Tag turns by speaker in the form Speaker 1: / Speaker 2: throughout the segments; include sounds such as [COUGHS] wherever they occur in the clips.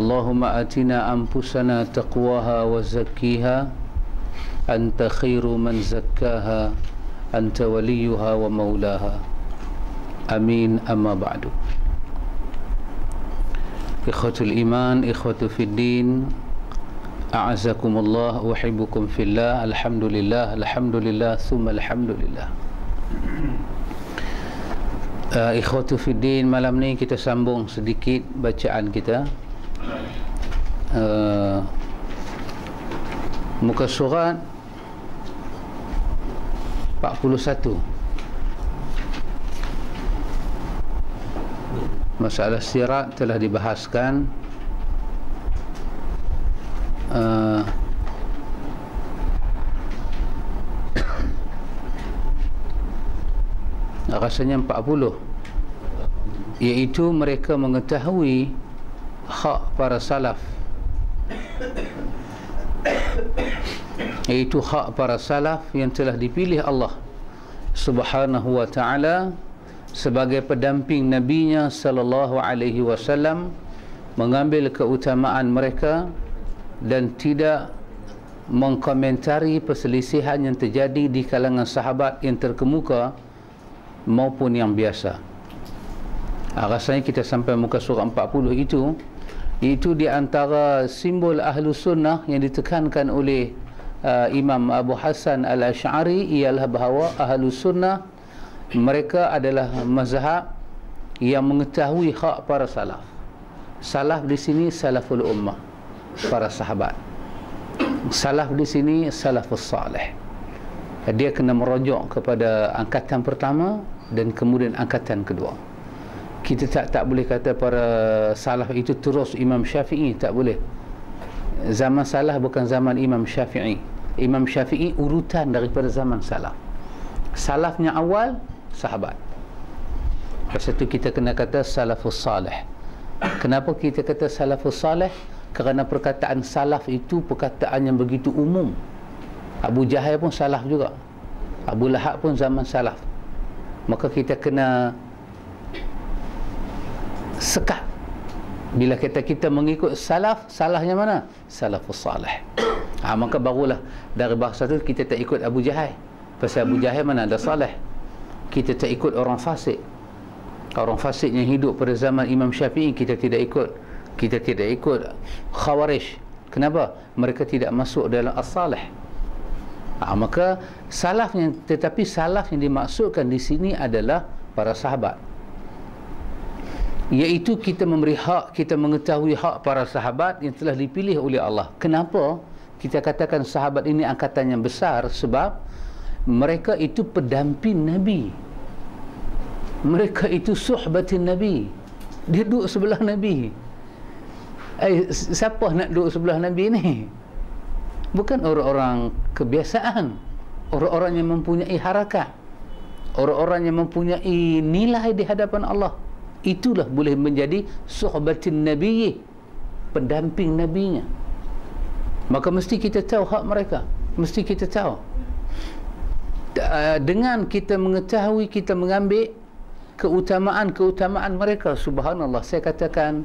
Speaker 1: اللهم آتنا أنفسنا تقواها وزكيها أنت خير من زكاها أنت وليها ومولاها أمين أما بعد إخوة الإيمان إخوة في الدين أعزكم الله أحبكم في الله الحمد لله الحمد لله ثم الحمد لله uh, Ikhwatu Fiddin malam ni kita sambung sedikit bacaan kita uh, Muka surat 41 Masalah sirat telah dibahaskan. Uh, [COUGHS] rasanya 40 iaitu mereka mengetahui hak para salaf. Iaitu hak para salaf yang telah dipilih Allah subhanahu wa ta'ala sebagai pendamping nabinya sallallahu alaihi wasallam mengambil keutamaan mereka dan tidak mengkomentari perselisihan yang terjadi di kalangan sahabat yang terkemuka maupun yang biasa. Ha, rasanya kita sampai muka surah 40 itu itu di antara simbol ahlu sunnah yang ditekankan oleh uh, Imam Abu Hassan al-Ash'ari. Ialah bahawa ahlu sunnah mereka adalah mazhab yang mengetahui hak para salaf. Salaf di sini salaful ummah para sahabat. Salaf di sini salafus salih. Dia kena merujuk kepada angkatan pertama dan kemudian angkatan kedua kita tak tak boleh kata para salaf itu terus Imam Syafi'i tak boleh. Zaman salaf bukan zaman Imam Syafi'i. Imam Syafi'i urutan daripada zaman salaf. Salafnya awal sahabat. Pasal itu kita kena kata salafus salih. Kenapa kita kata salafus salih? Kerana perkataan salaf itu perkataan yang begitu umum. Abu Jahal pun salaf juga. Abu Lahab pun zaman salaf. Maka kita kena sekat. Bila kita kita mengikut salaf salahnya mana? Salafus salih. Ha, maka barulah dari bahasa tu kita tak ikut Abu Jahal. Pasal Abu Jahal mana ada salih. Kita tak ikut orang fasik. Orang fasik yang hidup pada zaman Imam Syafi'i kita tidak ikut. Kita tidak ikut khawarij. Kenapa? Mereka tidak masuk dalam as-salih. Ha, maka salaf yang tetapi salaf yang dimaksudkan di sini adalah para sahabat iaitu kita memberi hak kita mengetahui hak para sahabat yang telah dipilih oleh Allah. Kenapa? Kita katakan sahabat ini angkatan yang besar sebab mereka itu pendamping Nabi. Mereka itu suhbatin Nabi. Dia duduk sebelah Nabi. Eh, siapa nak duduk sebelah Nabi ni? Bukan orang-orang kebiasaan. Orang-orang yang mempunyai harakat. Orang-orang yang mempunyai nilai di hadapan Allah itulah boleh menjadi suhbatin Nabi pendamping Nabinya. Maka mesti kita tahu hak mereka. Mesti kita tahu. Dengan kita mengetahui kita mengambil keutamaan-keutamaan mereka subhanallah. Saya katakan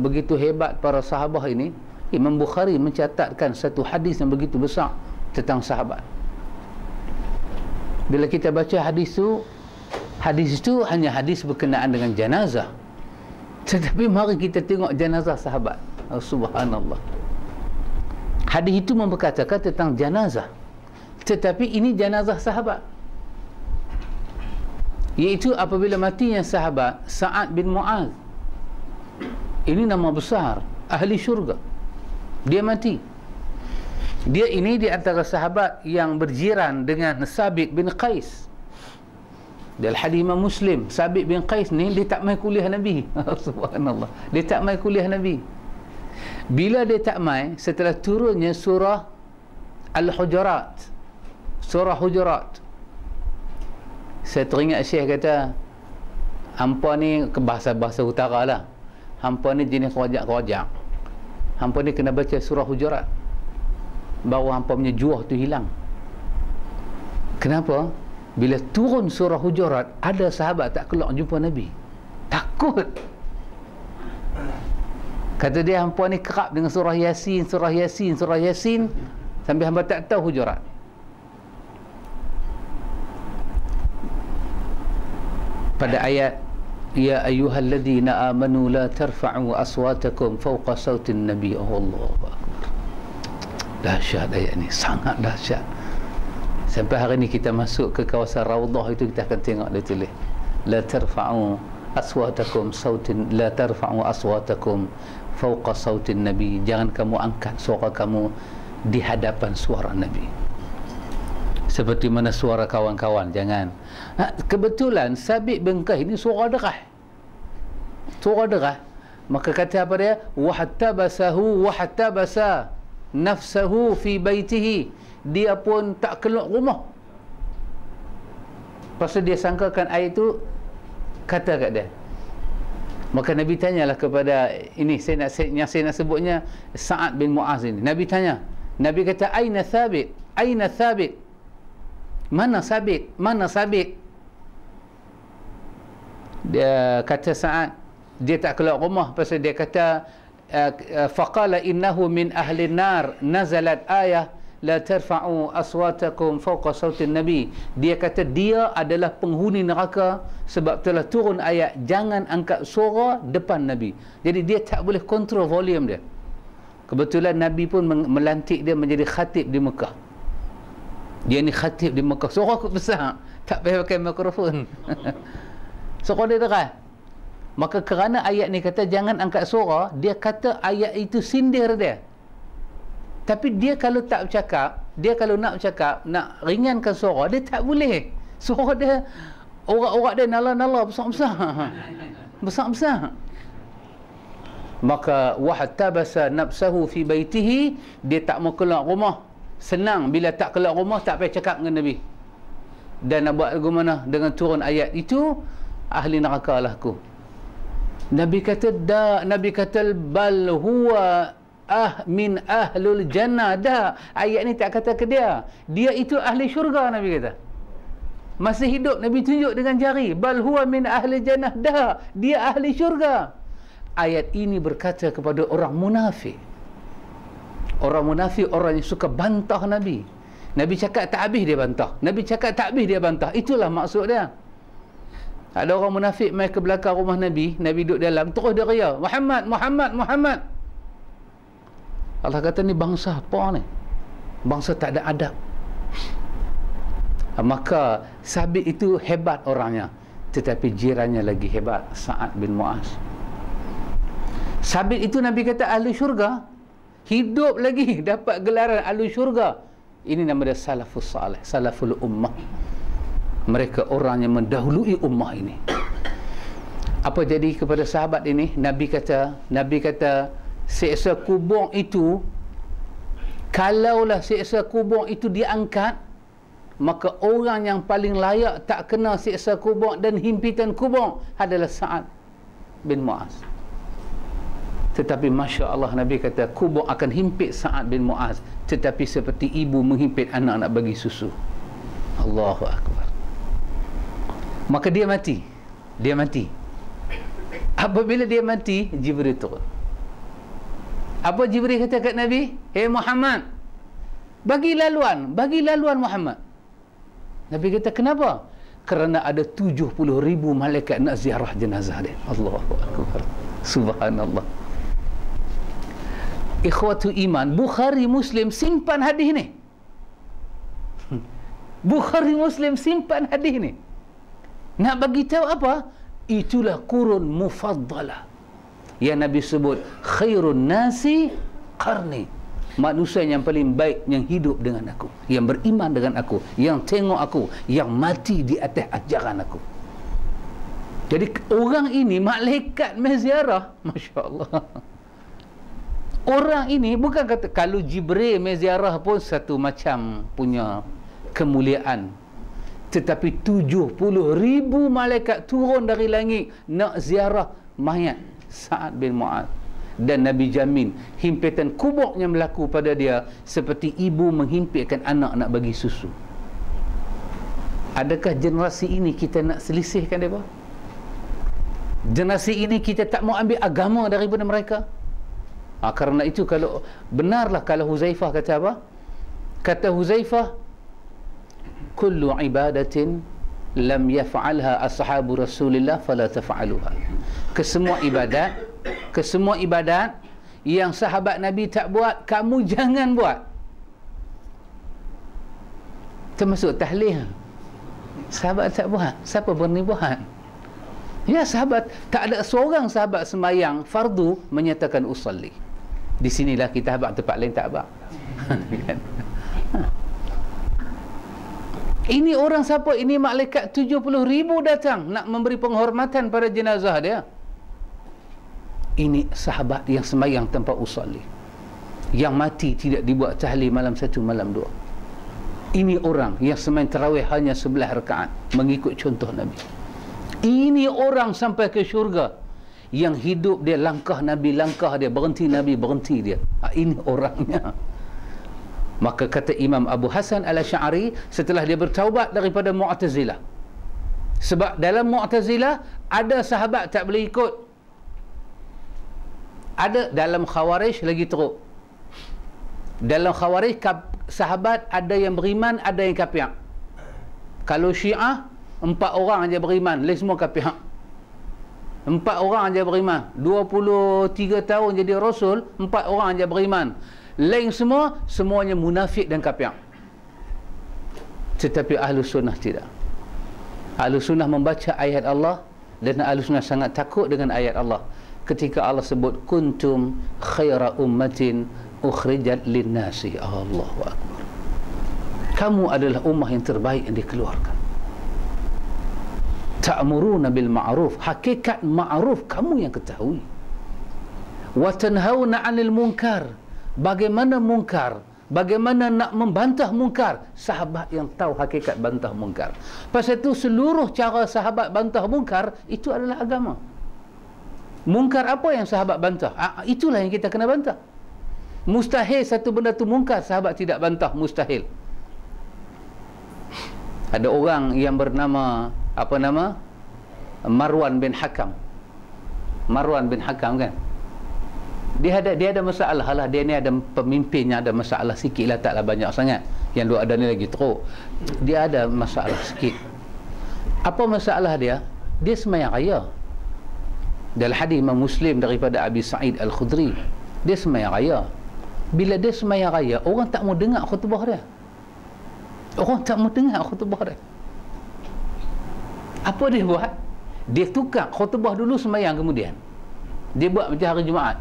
Speaker 1: begitu hebat para sahabat ini Imam Bukhari mencatatkan satu hadis yang begitu besar tentang sahabat. Bila kita baca hadis itu hadis itu hanya hadis berkenaan dengan jenazah. Tetapi mari kita tengok jenazah sahabat. Oh, subhanallah. Hadis itu memberkatakan tentang jenazah. Tetapi ini jenazah sahabat. Iaitu apabila matinya sahabat Sa'ad bin Mu'az ini nama besar ahli syurga. Dia mati. Dia ini di antara sahabat yang berjiran dengan Sabit bin Qais Dalam hadis Imam Muslim, Sabit bin Qais ni dia tak mai kuliah Nabi. [LAUGHS] Subhanallah. Dia tak mai kuliah Nabi. Bila dia tak mai, setelah turunnya surah Al-Hujurat. Surah Hujurat. Saya teringat Syekh kata, hampa ni ke bahasa-bahasa utara lah. Hampa ni jenis kerajak-kerajak. Hampa ni kena baca surah Hujurat. Baru hampa punya juah tu hilang. Kenapa? Bila turun surah hujurat ada sahabat tak keluar jumpa Nabi. Takut. Kata dia hampa ni kerap dengan surah yasin surah yasin surah yasin sampai hamba tak tahu hujurat. Pada ayat ya ayyuhalladzina amanu la tarfa'u aswatakum fawqa sautin nabi. Oh Allah dahsyat ayat ni. Sangat dahsyat Sampai hari ni kita masuk ke kawasan Raudah itu kita akan tengok dia tulis. La tarfa'u aswatakum sautin la tarfa'u aswatakum fawqa sautin nabi. Jangan kamu angkat suara kamu di hadapan suara nabi. Seperti mana suara kawan-kawan, jangan. Ha, kebetulan Sabit bengkah ini suara derah. Suara derah. Maka kata apa dia? Wa hatta basahu wa hatta basa nafsahu fi baitihi dia pun tak keluar rumah. Pasal dia sangkakan air tu kata kat dia. Maka Nabi tanyalah kepada ini saya nak yang saya nak sebutnya Sa'ad bin Mu'az ini. Nabi tanya Nabi kata aina thabit? Aina thabit? Mana sabit mana sabit dia kata Sa'ad dia tak keluar rumah pasal dia kata uh, uh, faqala innahu min ahli nar nazalat ayah la tarfa'u aswatakum fawqa sautin nabi. Dia kata dia adalah penghuni neraka sebab telah turun ayat jangan angkat suara depan nabi. Jadi dia tak boleh kontrol volume dia. Kebetulan nabi pun melantik dia menjadi khatib di Mekah. Dia ni khatib di Mekah. Suara aku besar. Tak payah pakai mikrofon. [LAUGHS] Suara dia deras maka kerana ayat ni kata jangan angkat suara dia kata ayat itu sindir dia tapi dia kalau tak bercakap, dia kalau nak bercakap, nak ringankan suara, dia tak boleh. Suara dia, orang-orang dia nala-nala besar-besar. [LAUGHS] Besar-besar. Maka wahtabasa nafsahu fi baitihi, dia tak mau keluar rumah. Senang bila tak keluar rumah tak payah cakap dengan Nabi. Dan nak buat bagaimana dengan turun ayat itu ahli neraka lah aku. Nabi kata da Nabi kata bal huwa ah min ahlul jannah. Dah ayat ni tak kata ke dia? Dia itu ahli syurga nabi kata. Masih hidup nabi tunjuk dengan jari. Bal huwa min ahli jannah. Dah dia ahli syurga. Ayat ini berkata kepada orang munafik. Orang munafik orang yang suka bantah nabi. Nabi cakap tak habis dia bantah. Nabi cakap tak habis dia bantah. Itulah maksud dia. Ada orang munafik mai ke belakang rumah nabi nabi duduk dalam terus dia ria Muhammad Muhammad Muhammad Allah kata ni bangsa apa ni? Bangsa tak ada adab. Maka Sabit itu hebat orangnya tetapi jirannya lagi hebat Sa'ad bin Mu'az. Sabit itu Nabi kata ahli syurga. Hidup lagi [LAUGHS] dapat gelaran ahli syurga. Ini nama dia salafus salih salaful ummah. Mereka orang yang mendahului ummah ini. Apa jadi kepada sahabat ini? Nabi kata Nabi kata seksa kubur itu kalaulah seksa kubur itu diangkat maka orang yang paling layak tak kena seksa kubur dan himpitan kubur adalah Sa'ad bin Mu'az. Tetapi Masya Allah Nabi kata kubur akan himpit Sa'ad bin Mu'az tetapi seperti ibu menghimpit anak nak bagi susu. Allahu Akbar. Maka dia mati. Dia mati. Apabila dia mati Jibril turun apa Jibril kata kat Nabi? Hei Muhammad, bagi laluan, bagi laluan Muhammad. Nabi kata, kenapa? Kerana ada 70 ribu malaikat nak ziarah jenazah dia. Allahu Akbar. Subhanallah. Ikhwatu iman, Bukhari Muslim simpan hadis ni. [LAUGHS] Bukhari Muslim simpan hadis ni. Nak bagi tahu apa? Itulah kurun mufaddalah yang Nabi sebut khairun nasi qarni. Manusia yang paling baik yang hidup dengan aku yang beriman dengan aku yang tengok aku yang mati di atas ajaran aku. Jadi orang ini malaikat meziarah [LAUGHS] Masya Allah orang ini bukan kata kalau Jibril meziarah pun satu macam punya kemuliaan. Tetapi 70 ribu malaikat turun dari langit nak ziarah mayat Sa'ad bin Mu'ad. Dan Nabi jamin himpitan yang berlaku pada dia seperti ibu menghimpitkan anak nak bagi susu. Adakah generasi ini kita nak selisihkan mereka generasi ini kita tak mau ambil agama daripada mereka? Ha, kerana itu kalau benarlah kalau Huzaifah kata apa? Kata Huzaifah kullu ibadatin lam yaf'alha ashabu rasulillah fala taf'aluha kesemua ibadat ke semua ibadat yang sahabat Nabi tak buat, kamu jangan buat. Termasuk tahlil. Sahabat tak buat, siapa berni buat? Ya sahabat, tak ada seorang sahabat semayang fardu menyatakan usalli. Di sinilah kita habaq tempat lain tak habaq. [LAUGHS] Ini orang siapa? Ini malaikat 70 ribu datang nak memberi penghormatan pada jenazah dia. Ini sahabat yang semayang tanpa usalli. Yang mati tidak dibuat tahlil malam satu malam dua. Ini orang yang semayang terawih hanya sebelah rakaat mengikut contoh Nabi. Ini orang sampai ke syurga yang hidup dia langkah Nabi langkah dia berhenti Nabi berhenti dia. Ha, ini orangnya maka kata Imam Abu Hasan al-Sya'ari setelah dia bertaubat daripada Mu'tazilah. Sebab dalam Mu'tazilah ada sahabat tak boleh ikut. Ada dalam khawarij lagi teruk. Dalam khawarij sahabat ada yang beriman ada yang kafir kalau syiah empat orang aja beriman lain semua kafir empat orang aja beriman. 23 tahun jadi rasul empat orang aja beriman lain semua semuanya munafik dan kafir tetapi ahlu sunnah tidak. Ahlu sunnah membaca ayat Allah dan ahlu sunnah sangat takut dengan ayat Allah. Ketika Allah sebut kuntum khaira ummatin ukhrijat linnasi. Allahu akbar. Kamu adalah ummah yang terbaik yang dikeluarkan. Ta'muruna bil ma'ruf. Hakikat ma'ruf kamu yang ketahui. Wa tanhauna 'anil munkar bagaimana munkar bagaimana nak membantah munkar sahabat yang tahu hakikat bantah munkar pasal itu seluruh cara sahabat bantah munkar itu adalah agama Mungkar apa yang sahabat bantah? Ah, itulah yang kita kena bantah. Mustahil satu benda tu mungkar, sahabat tidak bantah. Mustahil. Ada orang yang bernama, apa nama? Marwan bin Hakam. Marwan bin Hakam kan? Dia ada dia ada masalah lah. Dia ni ada pemimpinnya ada masalah sikit lah. Taklah banyak sangat. Yang dua ada ni lagi teruk. Dia ada masalah sikit. Apa masalah dia? Dia semayang raya dalam hadis Imam Muslim daripada Abi Sa'id Al-Khudri dia semayang raya bila dia semayang raya orang tak mau dengar khutbah dia orang tak mau dengar khutbah dia apa dia buat dia tukar khutbah dulu semayang kemudian dia buat macam hari Jumaat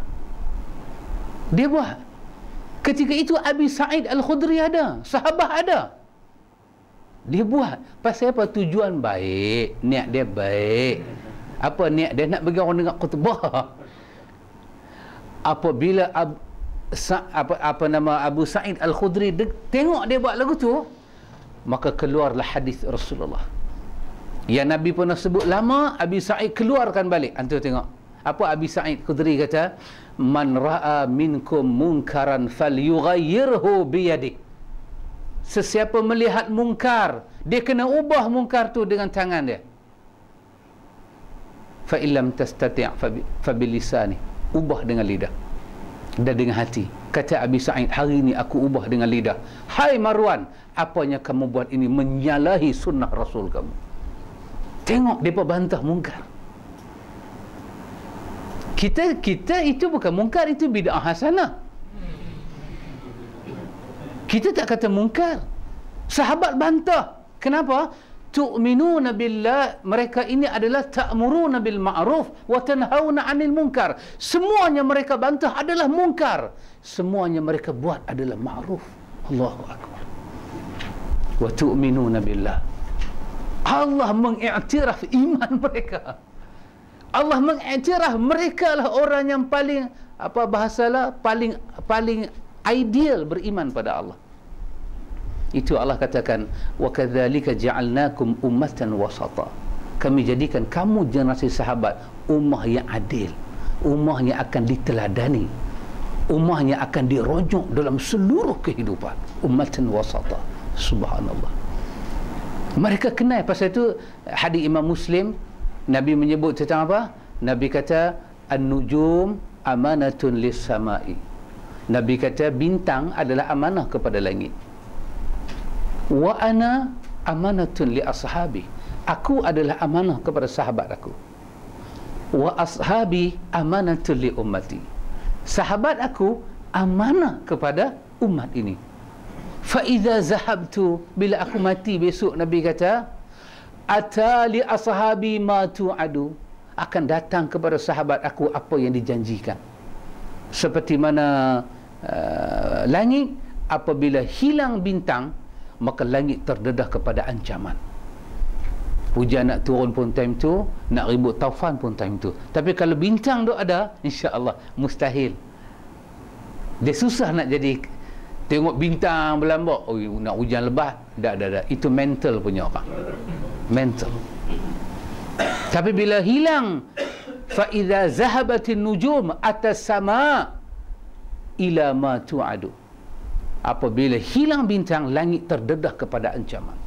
Speaker 1: dia buat. Ketika itu Abi Sa'id Al-Khudri ada sahabat ada. Dia buat. Pasal apa? Tujuan baik niat dia baik. Apa niat dia? Nak bagi orang dengar khutbah. Apabila Ab, Sa, apa apa nama Abu Sa'id Al-Khudri tengok dia buat lagu tu maka keluarlah hadis Rasulullah. Yang Nabi pernah sebut lama Abi Sa'id keluarkan balik. Antum tengok. Apa Abi Sa'id Khudri kata man ra'a minkum munkaran falyughayyirhu biyadi sesiapa melihat mungkar dia kena ubah mungkar tu dengan tangan dia. Fa illam tastati' fa bilisani. Ubah dengan lidah dan dengan hati. Kata Abi Sa'id hari ini aku ubah dengan lidah. Hai Marwan apanya kamu buat ini menyalahi sunnah Rasul kamu? Tengok depa bantah mungkar kita kita itu bukan mungkar itu bid'ah hasanah. Kita tak kata mungkar. Sahabat bantah. Kenapa? Tu'minuna billah mereka ini adalah ta'muruna bil ma'ruf wa tanhauna 'anil munkar. Semuanya mereka bantah adalah munkar. Semuanya mereka buat adalah ma'ruf. Allahu akbar. Wa tu'minuna billah. Allah mengiktiraf iman mereka Allah mengiktiraf mereka lah orang yang paling apa bahasalah paling paling ideal beriman pada Allah itu Allah katakan wa kadzalika ja'alnakum ummatan wasata. Kami jadikan kamu generasi sahabat ummah yang adil, ummah yang akan diteladani, ummah yang akan dirojok dalam seluruh kehidupan, ummatan wasata. Subhanallah. Mereka kenal pasal itu hadis Imam Muslim Nabi menyebut tentang apa? Nabi kata an-nujum amanatun lis-sama'i. Nabi kata bintang adalah amanah kepada langit. Wa ana amanatun li ashabi aku adalah amanah kepada sahabat aku. Wa ashabi amanatun li ummati sahabat aku amanah kepada umat ini. Fa idza zahabtu bila aku mati besok nabi kata ata li ashabi ma tu'adu. Akan datang kepada sahabat aku apa yang dijanjikan. Seperti mana uh, langit apabila hilang bintang maka langit terdedah kepada ancaman. Hujan nak turun pun time tu nak ribut taufan pun time tu. Tapi kalau bintang tu ada insya-Allah mustahil. Dia susah nak jadi tengok bintang berlambak. Oh nak hujan lebat. Dak dak dak itu mental punya orang. Mental. Tapi bila hilang fa idza zahabatin nujum atas sama ila ma tu'adu. Apabila hilang bintang langit terdedah kepada ancaman.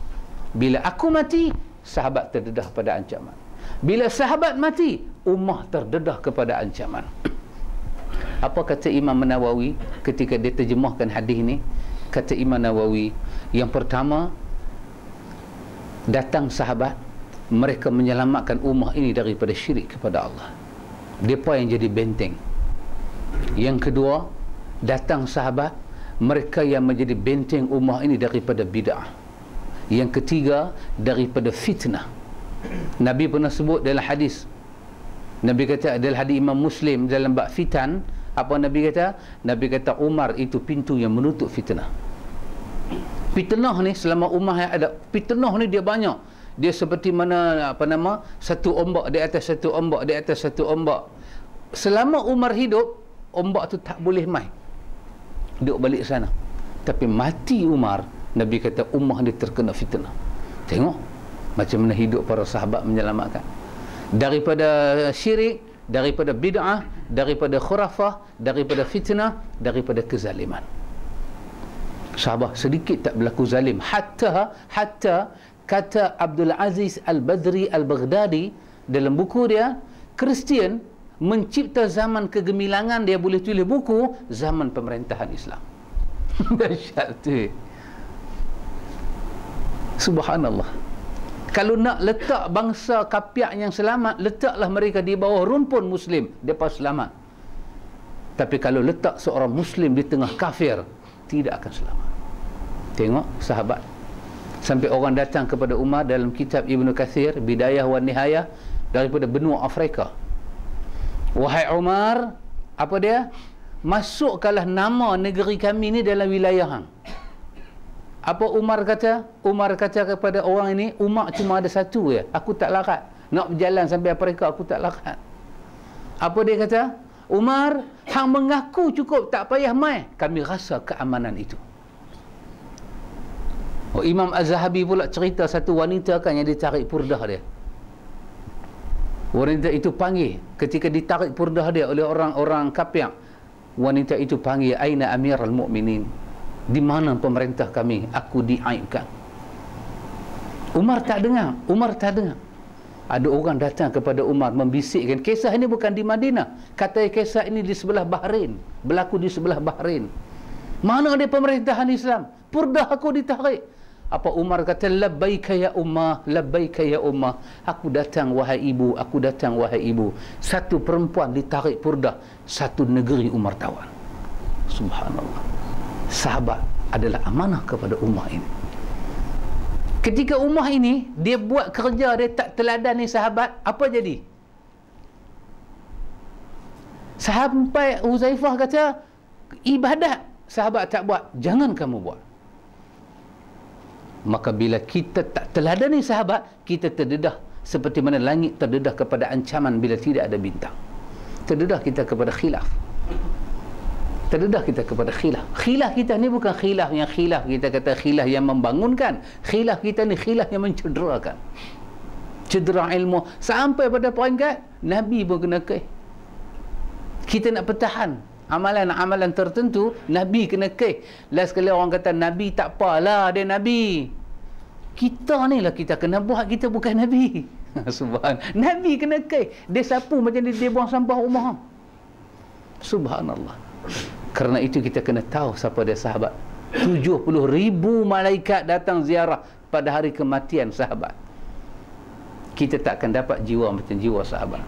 Speaker 1: Bila aku mati sahabat terdedah pada ancaman. Bila sahabat mati ummah terdedah kepada ancaman apa kata Imam Nawawi ketika dia terjemahkan hadis ini? Kata Imam Nawawi yang pertama datang sahabat mereka menyelamatkan ummah ini daripada syirik kepada Allah. Depa yang jadi benteng. Yang kedua datang sahabat mereka yang menjadi benteng ummah ini daripada bid'ah. Yang ketiga daripada fitnah. Nabi pernah sebut dalam hadis Nabi kata adalah hadis Imam Muslim dalam bab fitan. Apa Nabi kata? Nabi kata Umar itu pintu yang menutup fitnah. Fitnah ni selama ummah yang ada fitnah ni dia banyak. Dia seperti mana apa nama satu ombak di atas satu ombak di atas satu ombak. Selama Umar hidup ombak tu tak boleh mai. Duduk balik sana. Tapi mati Umar Nabi kata ummah dia terkena fitnah. Tengok macam mana hidup para sahabat menyelamatkan daripada syirik daripada bid'ah daripada khurafah daripada fitnah daripada kezaliman. Sahabat sedikit tak berlaku zalim. Hatta hatta kata Abdul Aziz Al-Badri Al-Baghdadi dalam buku dia Kristian mencipta zaman kegemilangan dia boleh tulis buku zaman pemerintahan Islam. [LAUGHS] Dahsyat tu subhanallah kalau nak letak bangsa kapiak yang selamat letaklah mereka di bawah rumpun muslim depa selamat tapi kalau letak seorang muslim di tengah kafir tidak akan selamat tengok sahabat sampai orang datang kepada Umar dalam kitab Ibnu Kathir Bidayah wa Nihayah daripada benua Afrika Wahai Umar, apa dia? Masukkanlah nama negeri kami ni dalam wilayah hang. Apa Umar kata? Umar kata kepada orang ini, Umar cuma ada satu ya. Aku tak larat. Nak berjalan sampai Afrika, aku tak larat. Apa dia kata? Umar, hang mengaku cukup tak payah mai. Kami rasa keamanan itu. Oh, Imam Az-Zahabi pula cerita satu wanita kan yang ditarik purdah dia wanita itu panggil ketika ditarik purdah dia oleh orang-orang kafir wanita itu panggil aina amirul mukminin di mana pemerintah kami aku diaibkan. Umar tak dengar Umar tak dengar. Ada orang datang kepada Umar membisikkan kisah ini bukan di Madinah. Kata kisah ini di sebelah Bahrain berlaku di sebelah Bahrain. Mana ada pemerintahan Islam? Purdah aku ditarik. Apa Umar kata labbaika ya ummah labbaika ya ummah. Aku datang wahai ibu aku datang wahai ibu. Satu perempuan ditarik purdah satu negeri Umar tawan subhanallah sahabat adalah amanah kepada ummah ini. Ketika Umar ini dia buat kerja dia tak teladan ni sahabat apa jadi? Sampai Uzaifah kata ibadat sahabat tak buat jangan kamu buat. Maka bila kita tak teladani sahabat kita terdedah seperti mana langit terdedah kepada ancaman bila tidak ada bintang. Terdedah kita kepada khilaf terdedah kita kepada khilaf. Khilaf kita ni bukan khilaf yang khilaf. Kita kata khilaf yang membangunkan. Khilaf kita ni khilaf yang mencederakan. Cedera ilmu. Sampai pada peringkat Nabi pun kena ke kita nak pertahan amalan-amalan tertentu Nabi kena ke last kali orang kata Nabi tak apalah dia Nabi. Kita ni lah kita kena buat. Kita bukan Nabi. [LAUGHS] Subhan. Nabi kena ke dia sapu macam dia, dia buang sampah rumah. Subhanallah kerana itu kita kena tahu siapa dia sahabat. 70 ribu malaikat datang ziarah pada hari kematian sahabat. Kita tak akan dapat jiwa macam jiwa sahabat.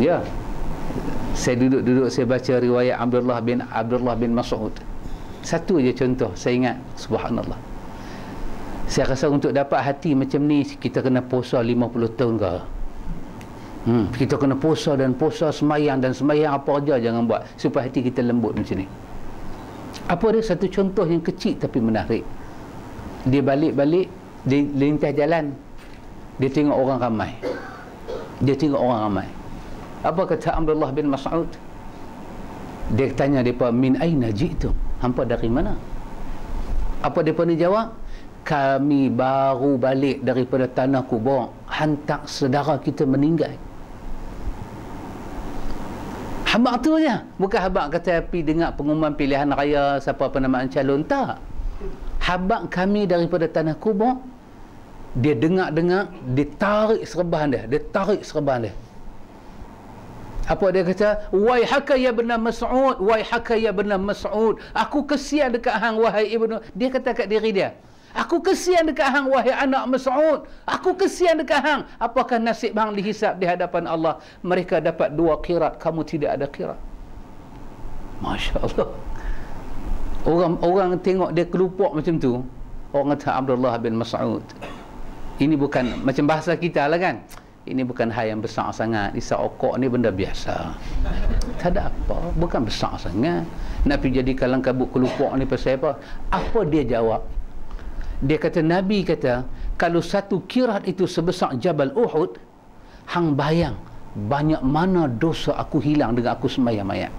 Speaker 1: Ya. Saya duduk-duduk saya baca riwayat Abdullah bin Abdullah bin Mas'ud. Satu je contoh saya ingat. Subhanallah. Saya rasa untuk dapat hati macam ni kita kena puasa 50 tahun ke Hmm, kita kena puasa dan puasa semayang dan semayang apa aja jangan buat supaya hati kita lembut macam ni. Apa dia satu contoh yang kecil tapi menarik. Dia balik-balik dia lintas jalan. Dia tengok orang ramai. Dia tengok orang ramai. Apa kata Abdullah bin Mas'ud? Dia tanya depa min aina ji'tum? Hampa dari mana? Apa depa ni jawab? Kami baru balik daripada tanah kubur hantar saudara kita meninggal. Habak tu je. Bukan habak kata api dengar pengumuman pilihan raya siapa penamaan calon. Tak. Habak kami daripada tanah kubur. Dia dengar-dengar. Dia tarik serban dia. Dia tarik serban dia. Apa dia kata? Wai haka ya benar Mas'ud. Wai haka ya benar Mas'ud. Aku kesian dekat hang wahai ibnu. Dia kata kat diri dia. Aku kesian dekat hang wahai anak Mas'ud. Aku kesian dekat hang. Apakah nasib hang dihisap di hadapan Allah? Mereka dapat dua kirat, kamu tidak ada kirat. Masya-Allah. Orang orang tengok dia kelupuk macam tu. Orang kata Abdullah bin Mas'ud. Ini bukan macam bahasa kita lah kan. Ini bukan hal yang besar sangat. Isa okok ni benda biasa. Tak ada apa. Bukan besar sangat. Nak pergi jadi kalang kabut kelupuk ni pasal apa? Apa dia jawab? Dia kata Nabi kata kalau satu kirat itu sebesar Jabal Uhud hang bayang banyak mana dosa aku hilang dengan aku sembahyang mayat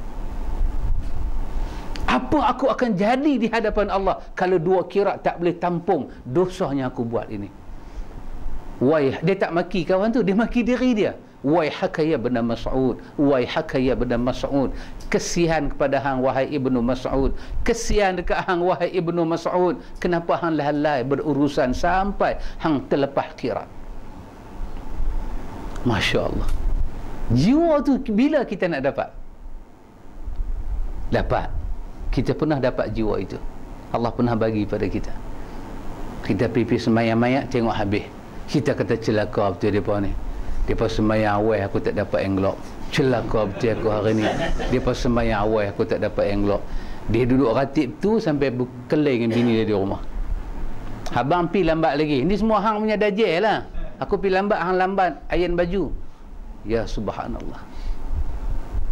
Speaker 1: apa aku akan jadi di hadapan Allah kalau dua kirat tak boleh tampung dosanya aku buat ini? Wai dia tak maki kawan tu dia maki diri dia. Wai hakaya bin Mas'ud wai hakaya bin Mas'ud kesian kepada hang wahai ibnu Mas'ud. Kesian dekat hang wahai ibnu Mas'ud. Kenapa hang lalai berurusan sampai hang terlepas kira Masya Allah jiwa tu bila kita nak dapat? Dapat. Kita pernah dapat jiwa itu. Allah pernah bagi pada kita. Kita pergi semayang mayat tengok habis. Kita kata celaka betul dia ni? Dia pas sembahyang awal aku tak dapat englok celaka betul aku hari ni. Dia pas sembahyang awal aku tak dapat englok dia duduk ratib tu sampai berkelahi dengan bini dia di rumah. Abang pi lambat lagi. Ni semua hang punya dajjal lah. Aku pi lambat hang lambat ayan baju. Ya subhanallah.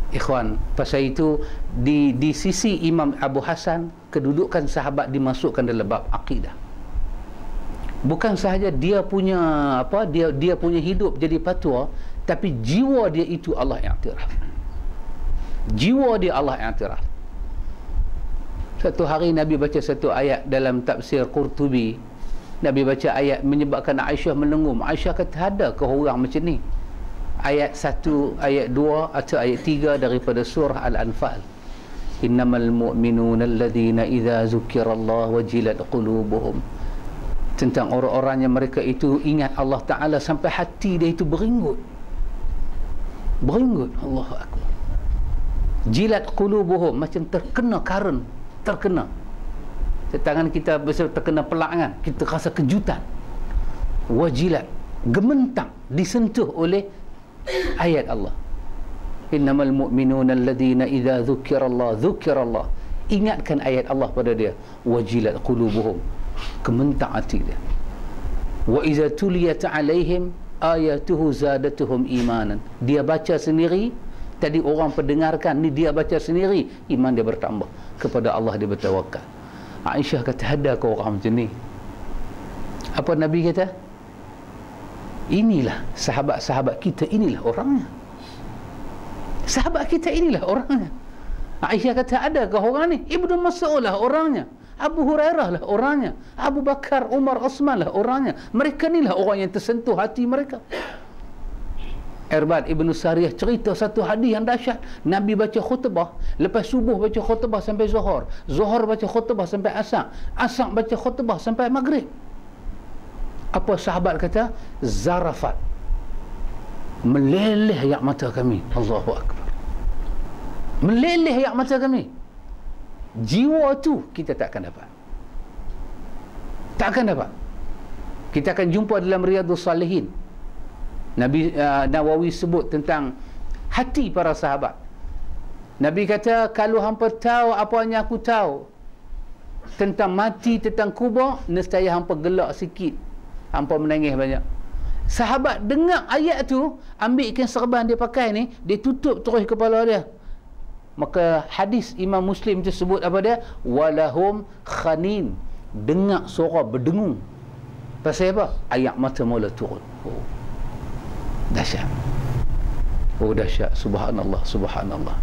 Speaker 1: Ikhwan pasal itu di di sisi Imam Abu Hasan kedudukan sahabat dimasukkan dalam bab akidah. Bukan sahaja dia punya apa dia dia punya hidup jadi patua tapi jiwa dia itu Allah yang iktiraf jiwa dia Allah yang iktiraf satu hari Nabi baca satu ayat dalam tafsir Qurtubi. Nabi baca ayat menyebabkan Aisyah menengum. Aisyah kata ada ke orang macam ni? Ayat satu ayat dua atau ayat tiga daripada surah Al-Anfal. Innamal mu'minuna alladhina idha zukirallah wajilat qulubuhum. Tentang orang-orang yang mereka itu ingat Allah Ta'ala sampai hati dia itu beringut beringut Allah Akbar. Jilat qulubuhum macam terkena karen terkena. Tangan kita besar terkena pelak kan? Kita rasa kejutan. Wajilat gementak disentuh oleh ayat Allah. Innamal mu'minuna alladhina idza dzukirallah dzukirallah ingatkan ayat Allah pada dia. Wajilat qulubuhum kementak hati dia. Wa iza tuliyat alaihim ayatuhu zadatuhum imanan. Dia baca sendiri tadi orang pendengarkan ni dia baca sendiri iman dia bertambah. Kepada Allah dia bertawakal Aisyah kata ada ke orang macam ni? Apa Nabi kata? Inilah sahabat-sahabat kita inilah orangnya. Sahabat kita inilah orangnya. Aisyah kata ada ke orang ni? Ibnu Mas'ud lah orangnya Abu Hurairah lah orangnya Abu Bakar, Umar, Osman lah orangnya mereka ni lah orang yang tersentuh hati mereka Erbad Ibn Sariyah cerita satu hadis yang dahsyat. Nabi baca khutbah, lepas subuh baca khutbah sampai zuhur. Zuhur baca khutbah sampai asar. Asar baca khutbah sampai maghrib. Apa sahabat kata? Zarafat. Meleleh ayak mata kami. Allahu Akbar. Meleleh ayak mata kami. Jiwa tu kita tak akan dapat. Tak akan dapat. Kita akan jumpa dalam Riyadhus Salihin. Nabi uh, Nawawi sebut tentang hati para sahabat. Nabi kata kalau hampa tahu apa yang aku tahu tentang mati tentang kubur nescaya hampa gelak sikit. Hampa menangis banyak. Sahabat dengar ayat tu, ambil ikan serban dia pakai ni, dia tutup terus kepala dia. Maka hadis Imam Muslim tu sebut apa dia? Walahum khanin. Dengar suara berdengung. Pasal apa? Ayat mata mula turun. Oh dahsyat oh dahsyat subhanallah subhanallah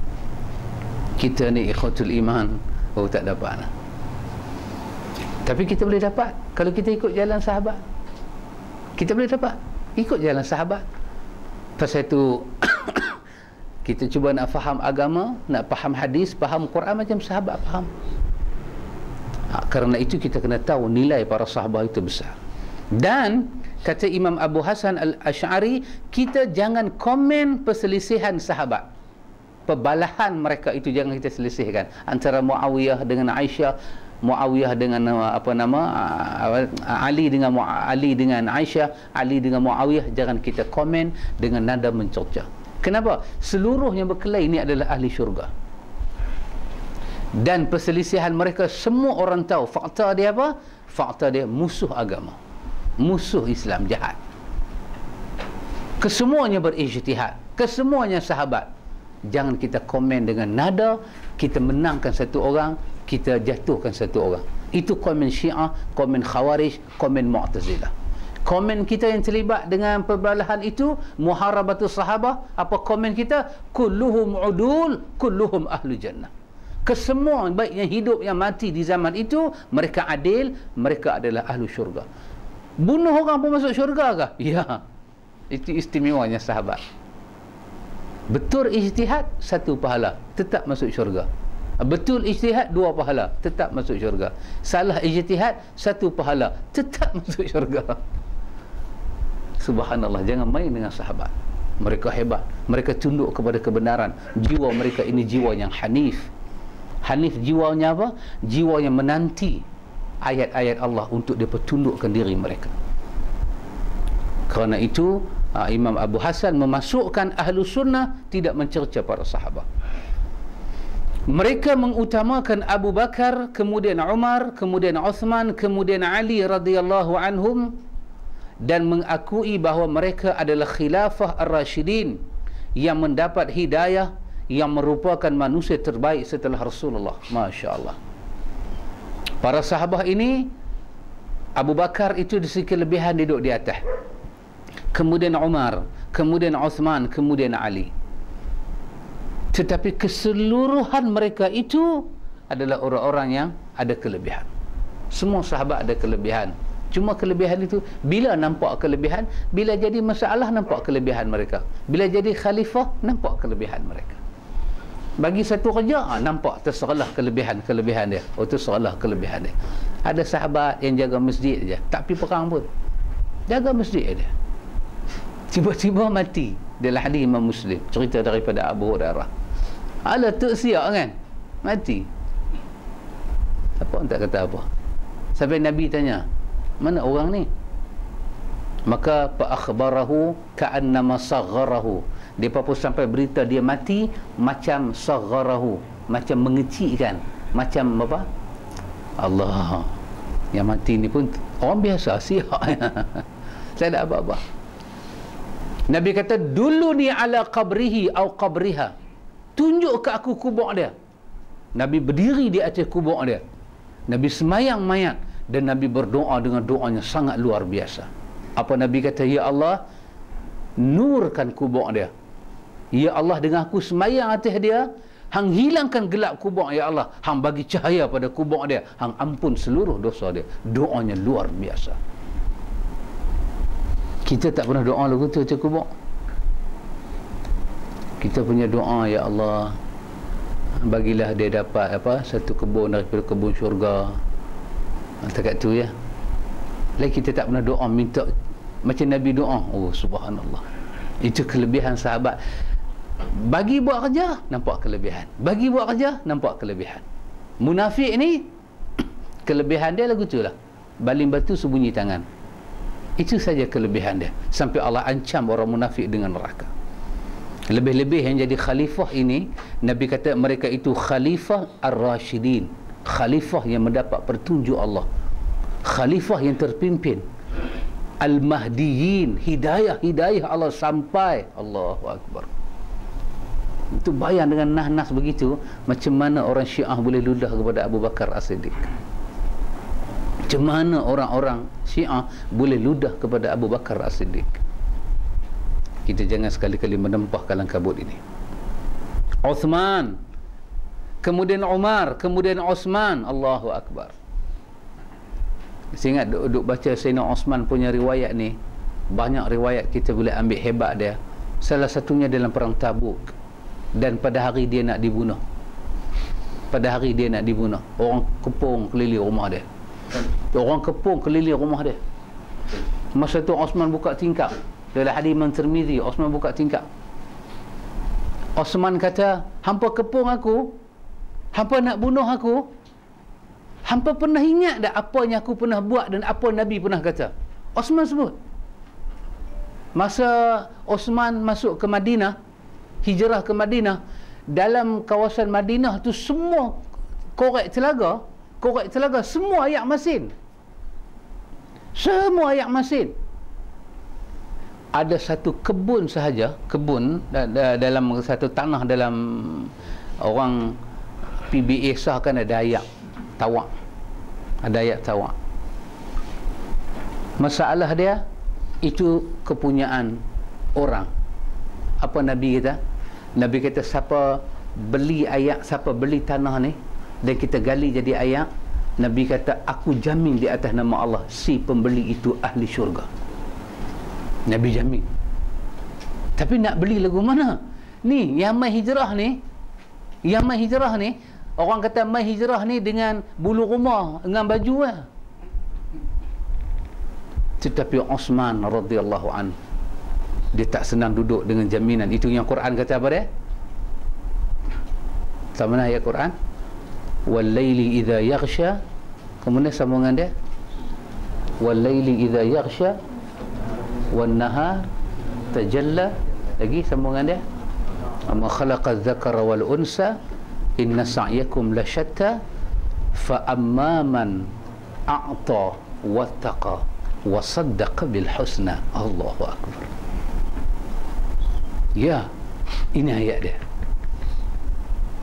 Speaker 1: kita ni ikhwatul iman oh tak dapat lah. tapi kita boleh dapat kalau kita ikut jalan sahabat kita boleh dapat ikut jalan sahabat pasal itu kita cuba nak faham agama nak faham hadis faham Quran macam sahabat faham. Ha, kerana itu kita kena tahu nilai para sahabat itu besar. Dan kata Imam Abu Hasan Al-Ash'ari kita jangan komen perselisihan sahabat. Perbalahan mereka itu jangan kita selisihkan antara Muawiyah dengan Aisyah Muawiyah dengan apa nama Ali dengan Ali dengan Aisyah Ali dengan Muawiyah jangan kita komen dengan nada mencerca kenapa? Seluruh yang berkelahi ini adalah ahli syurga. Dan perselisihan mereka semua orang tahu fakta dia apa? Fakta dia musuh agama. Musuh Islam jahat. Kesemuanya berijtihad. Kesemuanya sahabat. Jangan kita komen dengan nada kita menangkan satu orang kita jatuhkan satu orang. Itu komen syiah komen khawarij komen mu'tazilah komen kita yang terlibat dengan perbalahan itu muharabatus sahabah apa komen kita kulluhum udul kulluhum ahlu jannah kesemua baik yang hidup yang mati di zaman itu mereka adil mereka adalah ahlu syurga Bunuh orang pun masuk syurga kah? Ya. Itu istimewanya sahabat. Betul ijtihad, satu pahala. Tetap masuk syurga. Betul ijtihad, dua pahala. Tetap masuk syurga. Salah ijtihad, satu pahala. Tetap [LAUGHS] masuk syurga. Subhanallah. Jangan main dengan sahabat. Mereka hebat. Mereka tunduk kepada kebenaran. Jiwa mereka ini jiwa yang hanif. Hanif jiwanya apa? Jiwa yang menanti ayat-ayat Allah untuk dia pertundukkan diri mereka kerana itu uh, Imam Abu Hasan memasukkan ahlu sunnah tidak mencerca para sahabat mereka mengutamakan Abu Bakar kemudian Umar kemudian Uthman kemudian Ali radhiyallahu anhum dan mengakui bahawa mereka adalah khilafah ar-rasyidin yang mendapat hidayah yang merupakan manusia terbaik setelah Rasulullah Masya Allah Para sahabat ini Abu Bakar itu di sisi kelebihan duduk di atas. Kemudian Umar, kemudian Uthman, kemudian Ali. Tetapi keseluruhan mereka itu adalah orang-orang yang ada kelebihan. Semua sahabat ada kelebihan. Cuma kelebihan itu bila nampak kelebihan, bila jadi masalah nampak kelebihan mereka. Bila jadi khalifah nampak kelebihan mereka. Bagi satu kerja ha, nampak terserlah kelebihan-kelebihan dia. Oh terserlah kelebihan dia. Ada sahabat yang jaga masjid je tak pergi perang pun. Jaga masjid dia. Tiba-tiba mati. Dalam hadis Imam Muslim. Cerita daripada Abu Hurairah. Ala tu siap kan? Mati. Apa orang tak kata apa? Sampai Nabi tanya mana orang ni? Maka fa akhbarahu ka'annama sagharahu. Dia pun sampai berita dia mati macam sagharahu. Macam mengecikkan. Macam apa? Allah. Yang mati ni pun orang biasa siap [LAUGHS] saya tak apa-apa. Nabi kata dulu ni ala qabrihi atau qabriha. Tunjuk ke aku kubur dia. Nabi berdiri di atas kubur dia. Nabi semayang mayat dan Nabi berdoa dengan doanya sangat luar biasa. Apa Nabi kata? Ya Allah nurkan kubur dia. Ya Allah dengan aku semayang atas dia hang hilangkan gelap kubur ya Allah hang bagi cahaya pada kubur dia. Hang ampun seluruh dosa dia. Doanya luar biasa. Kita tak pernah doa lagu tu macam kubur. Kita punya doa ya Allah bagilah dia dapat apa satu kebun daripada kebun syurga dekat tu ya. Lagi kita tak pernah doa minta macam Nabi doa. Oh subhanallah. Itu kelebihan sahabat. Bagi buat kerja nampak kelebihan. Bagi buat kerja nampak kelebihan. Munafik ni [CLEARS THROAT] kelebihan dia lagu tu lah. Baling batu sembunyi tangan. Itu saja kelebihan dia. Sampai Allah ancam orang munafik dengan neraka. Lebih-lebih yang jadi khalifah ini, Nabi kata mereka itu khalifah ar-rashidin. Khalifah yang mendapat pertunjuk Allah. Khalifah yang terpimpin. Al-Mahdiyin. Hidayah-hidayah Allah sampai. Allahu Akbar. Itu bayang dengan nah-nas begitu, macam mana orang syiah boleh ludah kepada Abu Bakar As-Siddiq macam mana orang-orang syiah boleh ludah kepada Abu Bakar As-Siddiq kita jangan sekali-kali menempah kalang kabut ini Uthman kemudian Umar kemudian Osman Allahu Akbar saya ingat duduk baca Sayyidina Osman punya riwayat ni banyak riwayat kita boleh ambil hebat dia salah satunya dalam perang tabuk dan pada hari dia nak dibunuh pada hari dia nak dibunuh orang kepung keliling rumah dia Orang kepung keliling rumah dia. Masa tu Osman buka tingkap. Dalam hadis Imam Tirmizi, Osman buka tingkap. Osman kata, "Hampa kepung aku? Hampa nak bunuh aku? Hampa pernah ingat tak apa yang aku pernah buat dan apa Nabi pernah kata?" Osman sebut. Masa Osman masuk ke Madinah, hijrah ke Madinah, dalam kawasan Madinah tu semua korek telaga korek telaga semua ayat masin semua ayat masin ada satu kebun sahaja kebun dalam satu tanah dalam orang PBA sahkan ada ayat tawak. Ada ayat tawak. Masalah dia itu kepunyaan orang. Apa Nabi kata? Nabi kata siapa beli ayat siapa beli tanah ni dan kita gali jadi ayat Nabi kata aku jamin di atas nama Allah si pembeli itu ahli syurga. Nabi jamin. Tapi nak beli lagu mana? Ni yang mai hijrah ni yang mai hijrah ni orang kata mai hijrah ni dengan bulu rumah dengan baju lah tetapi Osman radhiyallahu an dia tak senang duduk dengan jaminan. Itu yang Quran kata apa dia? Tak mana ayat Quran? Wal-laili idza yaghsha. Kemudian sambungan dia? Wal-laili idza yaghsha. Wan-nahar tajalla. Lagi sambungan dia? Amma khalaqa adh-dhakara wal-unsa inna sa'yakum lashatta fa amma man a'ta wattaqa wa saddaqa bil husna. Allahu akbar. Ya ini ayat dia.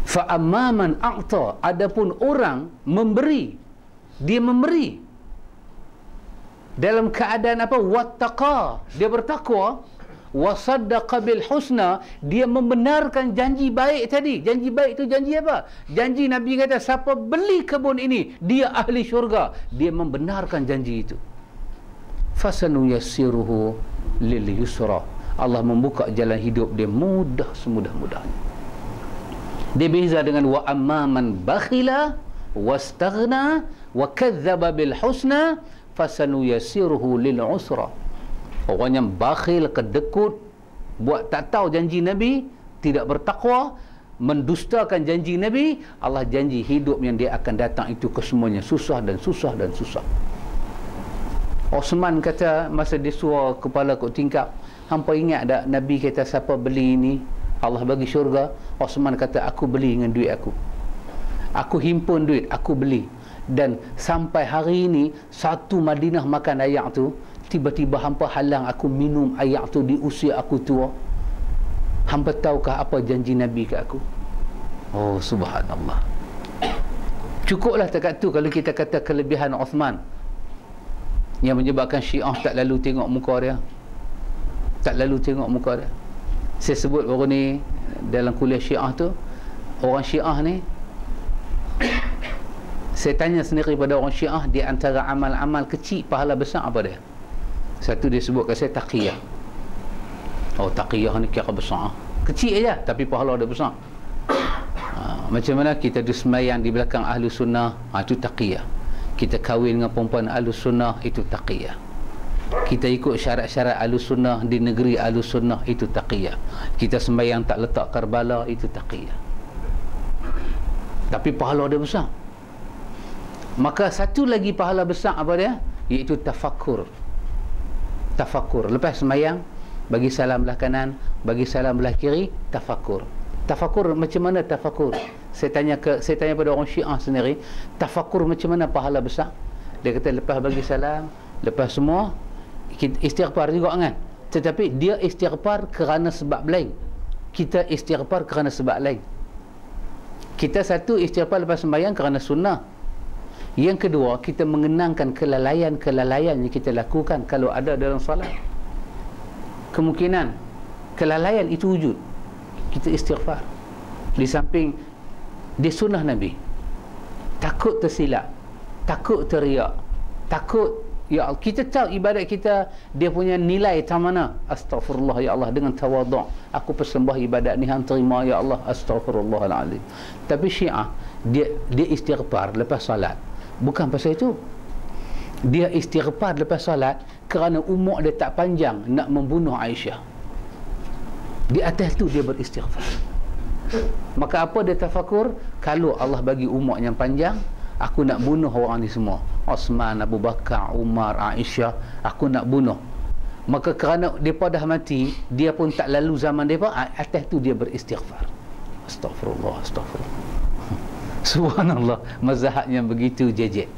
Speaker 1: Fa amman a'ta adapun orang memberi dia memberi. Dalam keadaan apa? Wattaqa dia bertakwa wasaddaqa bil husna dia membenarkan janji baik tadi. Janji baik itu janji apa? Janji nabi kata siapa beli kebun ini dia ahli syurga. Dia membenarkan janji itu. Fasanu yassiruhu lil yusra. Allah membuka jalan hidup dia mudah semudah-mudahnya. Dia beza dengan wa amman bakhila wastaghna wa kadzdzaba bil husna fasanu yasiruhu lil usra orang yang bakhil kedekut buat tak tahu janji nabi tidak bertakwa mendustakan janji nabi Allah janji hidup yang dia akan datang itu kesemuanya susah dan susah dan susah. Osman kata masa dia suar kepala kok tingkap hampa ingat tak nabi kata siapa beli ini? Allah bagi syurga. Osman kata aku beli dengan duit aku. Aku himpun duit aku beli. Dan sampai hari ini satu Madinah makan air tu tiba-tiba hampa halang aku minum air tu di usia aku tua. Hampa tahukah apa janji Nabi ke aku? Oh subhanallah. Cukuplah dekat tu kalau kita kata kelebihan Osman yang menyebabkan syiah tak lalu tengok muka dia. Tak lalu tengok muka dia. Saya sebut baru ni dalam kuliah syiah tu orang syiah ni [COUGHS] saya tanya sendiri pada orang syiah di antara amal-amal kecil pahala besar apa dia satu dia sebut kat saya taqiyah. Oh taqiyah ni kira besar. Kecil aja tapi pahala dia besar. Ha, macam mana kita dismayang di belakang ahlu sunnah? Ha, itu taqiyah. Kita kahwin dengan perempuan ahlu sunnah itu taqiyah. Kita ikut syarat-syarat ahlu sunnah di negeri ahlu sunnah itu taqiyah. Kita sembahyang tak letak karbala itu taqiyah. Tapi pahala dia besar. Maka satu lagi pahala besar apa dia? Iaitu tafakur tafakur. Lepas semayang bagi salam belah kanan bagi salam belah kiri tafakur. Tafakur macam mana tafakur? Saya tanya ke saya tanya pada orang syiah sendiri tafakur macam mana pahala besar? Dia kata lepas bagi salam lepas semua istighfar juga kan? Tetapi dia istighfar kerana sebab lain. Kita istighfar kerana sebab lain. Kita satu istighfar lepas sembahyang kerana sunnah yang kedua, kita mengenangkan kelalaian-kelalaian yang kita lakukan kalau ada dalam salat. Kemungkinan kelalaian itu wujud. Kita istighfar. Di samping di sunnah Nabi. Takut tersilap. Takut teriak. Takut Ya Allah, kita tahu ibadat kita dia punya nilai macam mana? Astagfirullah ya Allah dengan tawaduk. Aku persembah ibadat ni hang terima ya Allah. Astagfirullahalazim. Tapi Syiah dia dia istighfar lepas salat bukan pasal itu. Dia istighfar lepas salat kerana umur dia tak panjang nak membunuh Aisyah. Di atas tu dia beristighfar. Maka apa dia tafakur kalau Allah bagi umur yang panjang aku nak bunuh orang ni semua. Osman, Abu Bakar, Umar, Aisyah aku nak bunuh. Maka kerana mereka dah mati dia pun tak lalu zaman mereka atas tu dia beristighfar. Astagfirullah astagfirullah [LAUGHS] Subhanallah mazhab yang begitu jejet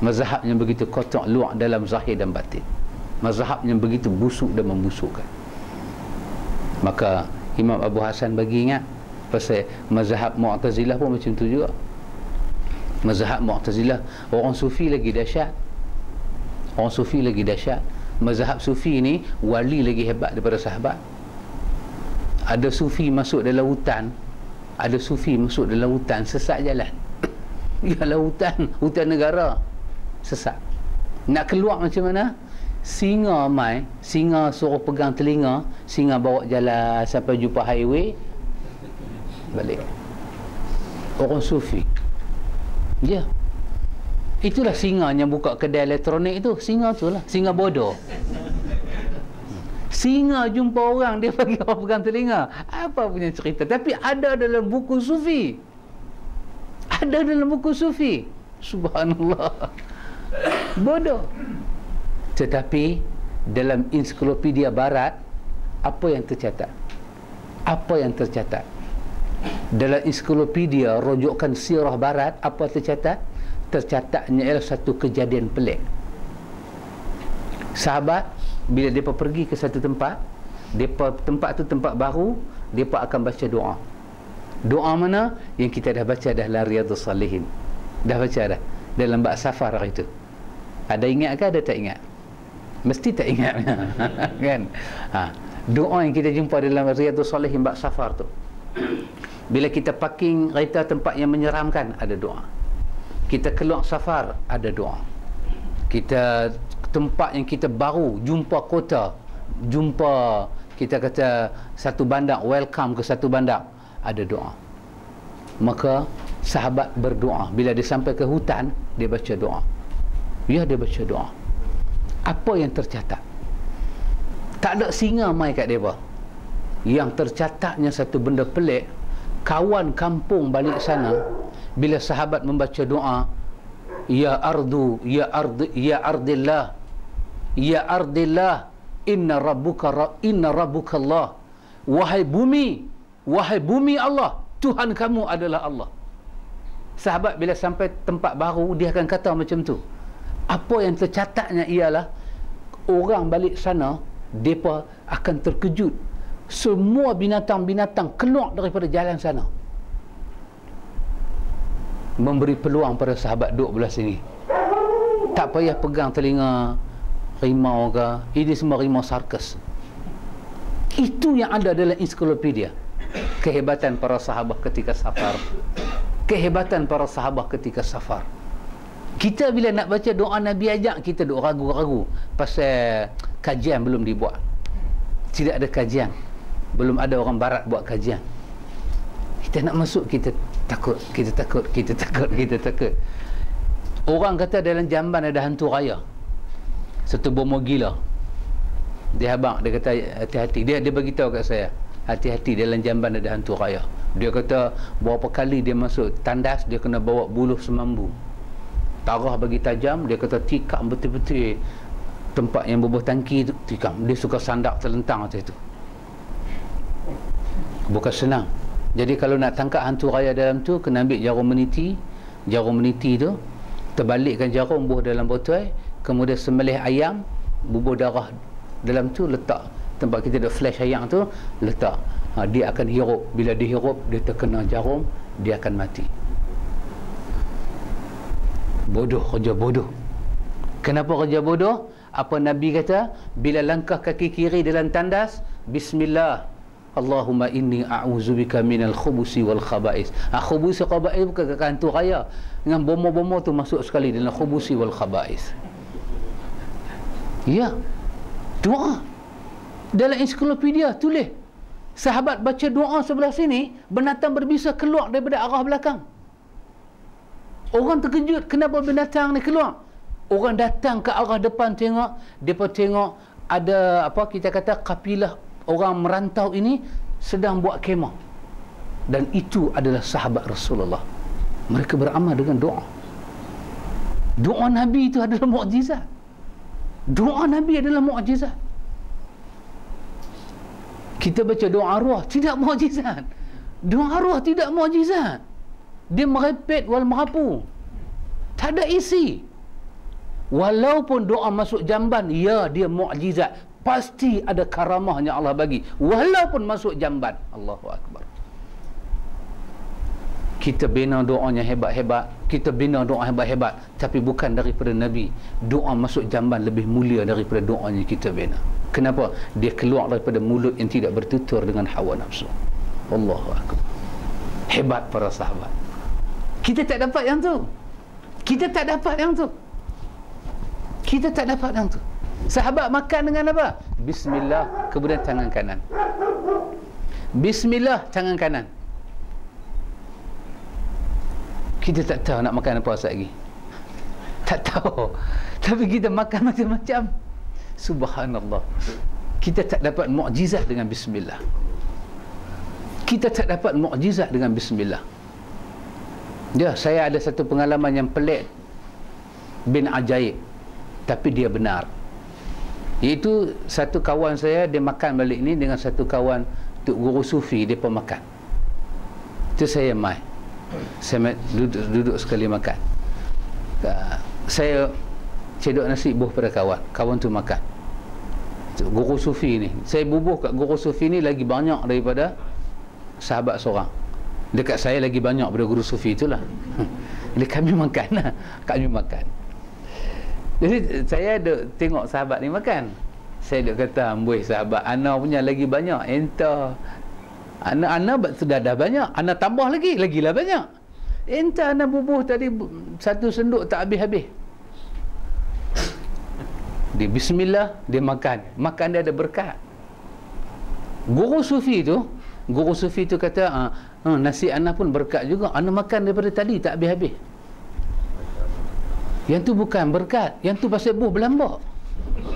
Speaker 1: mazhab yang begitu kotak luak dalam zahir dan batin. Mazhab yang begitu busuk dan membusukkan. Maka Imam Abu Hasan bagi ingat pasal mazhab Mu'tazilah pun macam tu juga. Mazhab Mu'tazilah orang sufi lagi dahsyat. Orang sufi lagi dahsyat. Mazhab sufi ni wali lagi hebat daripada sahabat. Ada sufi masuk dalam hutan ada sufi masuk dalam hutan sesat jalan. [COUGHS] Dalam hutan hutan negara sesat. Nak keluar macam mana? Singa mai singa suruh pegang telinga singa bawa jalan sampai jumpa highway balik. Orang sufi. Ya. Itulah singa yang buka kedai elektronik itu. Singa tu lah. Singa bodoh Singa jumpa orang dia bagi orang pegang telinga. Apa punya cerita? Tapi ada dalam buku sufi. Ada dalam buku sufi. Subhanallah. Bodoh. Tetapi dalam ensiklopedia barat apa yang tercatat? Apa yang tercatat? Dalam ensiklopedia rujukan sirah barat apa tercatat? Tercatatnya ialah satu kejadian pelik. Sahabat bila mereka pergi ke satu tempat mereka tempat tu tempat baru mereka akan baca doa. Doa mana? Yang kita dah baca dalam Riyadhus Salihin. Dah baca dah. Dalam bab safar itu ada ingat ke ada tak ingat? Mesti tak ingat. [LAUGHS] Kan? Ha. doa yang kita jumpa dalam Riyadhus Salihin bab safar tu. Bila kita parking kereta tempat yang menyeramkan ada doa. Kita keluar safar ada doa. Kita tempat yang kita baru jumpa kota jumpa kita kata satu bandar welcome ke satu bandar ada doa. Maka sahabat berdoa. Bila dia sampai ke hutan dia baca doa. Ya dia baca doa. Apa yang tercatat? Tak ada singa mai kat dia yang tercatatnya satu benda pelik kawan kampung balik sana bila sahabat membaca doa ya ardu ya ardi ya ardillah ya ardillah inna rabbuka inna rabbuka Allah. Wahai bumi wahai bumi Allah Tuhan kamu adalah Allah. Sahabat bila sampai tempat baru dia akan kata macam tu. Apa yang tercatatnya ialah orang balik sana mereka akan terkejut. Semua binatang-binatang keluar daripada jalan sana. Memberi peluang pada sahabat duduk belah sini. Tak payah pegang telinga rimau ke ini semua rimau sarkas itu yang ada dalam ensiklopedia. Kehebatan para sahabat ketika safar. Kehebatan para sahabat ketika safar. Kita bila nak baca doa Nabi ajak kita duk ragu-ragu pasal kajian belum dibuat. Tidak ada kajian. Belum ada orang barat buat kajian. Kita nak masuk kita takut kita takut kita takut kita takut. Orang kata dalam jamban ada hantu raya satu bomo gila dia abang dia kata hati-hati. Dia dia bagi tahu kat saya hati-hati dalam jamban ada hantu raya. Dia kata berapa kali dia masuk tandas dia kena bawa buluh semambu. Tarah bagi tajam dia kata tikam betul-betul tempat yang berbuah tangki tu tikam. Dia suka sandak terlentang atas itu. Bukan senang. Jadi kalau nak tangkap hantu raya dalam tu kena ambil jarum meniti. Jarum meniti tu terbalikkan jarum buah dalam botol, kemudian sembelih ayam, bubuh darah dalam tu letak tempat kita ada flash ayam tu letak. Ha, dia akan hirup. Bila dia hirup, dia terkena jarum, dia akan mati. Bodoh, kerja bodoh. Kenapa kerja bodoh? Apa Nabi kata? Bila langkah kaki kiri dalam tandas, Bismillah, Allahumma inni a'udzubika minal khubusi wal khaba'is. Ah khubusi khaba'is bukan kantu raya. Dengan bomo-bomo tu masuk sekali dalam khubusi wal khaba'is. Ya. Doa. Dalam ensiklopedia tulis. Sahabat baca doa sebelah sini, binatang berbisa keluar daripada arah belakang. Orang terkejut kenapa binatang ni keluar? Orang datang ke arah depan tengok, depa tengok ada apa kita kata kapilah orang merantau ini sedang buat kemah dan itu adalah sahabat Rasulullah mereka beramal dengan doa doa Nabi itu adalah mukjizat doa Nabi adalah mukjizat. Kita baca doa arwah tidak mukjizat. Doa arwah tidak mukjizat. Dia merepet wal merapu tak ada isi. Walaupun doa masuk jamban ya dia mukjizat. Pasti ada karamahnya Allah bagi. Walaupun masuk jamban. Allahu Akbar kita bina doanya hebat-hebat. Kita bina doa hebat-hebat. Tapi bukan daripada Nabi. Doa masuk jamban lebih mulia daripada doanya kita bina. Kenapa? dia keluar daripada mulut yang tidak bertutur dengan hawa nafsu. Allahu Akbar. Hebat para sahabat. Kita tak dapat yang tu. Kita tak dapat yang tu. Kita tak dapat yang tu. Sahabat makan dengan apa? Bismillah, kemudian tangan kanan. Bismillah, tangan kanan. Kita tak tahu nak makan apa lagi. Tak tahu. [LAUGHS] Tapi kita makan macam-macam. Subhanallah. Kita tak dapat mukjizat dengan bismillah. Kita tak dapat mukjizat dengan bismillah. Ya, saya ada satu pengalaman yang pelik bin ajaib. Tapi dia benar. Itu satu kawan saya dia makan balik ni dengan satu kawan tuk guru sufi dia pun makan. Itu saya mai. Saya duduk, duduk sekali makan. Saya cedok nasi buah pada kawan. Kawan tu makan. Guru sufi ni. Saya bubuh kat guru sufi ni lagi banyak daripada sahabat seorang. Dekat saya lagi banyak daripada guru sufi itulah. [LAUGHS] Jadi kami makan lah. [LAUGHS] Kami makan. Jadi saya ada tengok sahabat ni makan. Saya duk kata, "Amboi sahabat, ana punya lagi banyak." Enta. Ana ana sudah dah banyak. Ana tambah lagi, lagilah banyak. Enta ana bubuh tadi satu senduk tak habis-habis. Dia bismillah, dia makan. Makan dia ada berkat. Guru sufi tu, guru sufi tu kata, ah, ah, nasi ana pun berkat juga. Ana makan daripada tadi tak habis-habis. Yang tu bukan berkat. Yang tu pasal buah berlambak.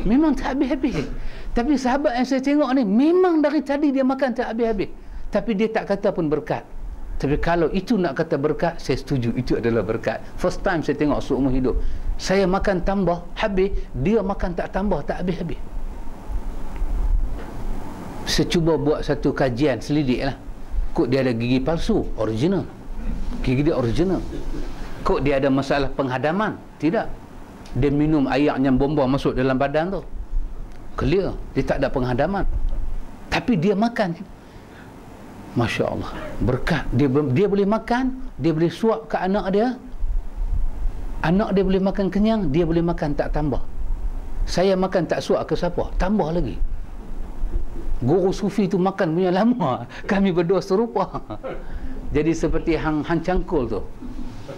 Speaker 1: Memang tak habis-habis. Tapi sahabat yang saya tengok ni, memang dari tadi dia makan tak habis-habis. Tapi dia tak kata pun berkat. Tapi kalau itu nak kata berkat, saya setuju. Itu adalah berkat. First time saya tengok seumur hidup. Saya makan tambah, habis. Dia makan tak tambah, tak habis-habis. Saya cuba buat satu kajian, selidik lah. Kok dia ada gigi palsu, original. gigi dia original kok dia ada masalah penghadaman tidak dia minum air yang bomba masuk dalam badan tu clear dia tak ada penghadaman tapi dia makan Masya Allah berkat dia dia boleh makan dia boleh suap ke anak dia. Anak dia boleh makan kenyang dia boleh makan tak tambah. Saya makan tak suap ke siapa tambah lagi. Guru sufi tu makan punya lama [LAUGHS] kami berdua serupa. [LAUGHS] Jadi seperti hang hang cangkul tu.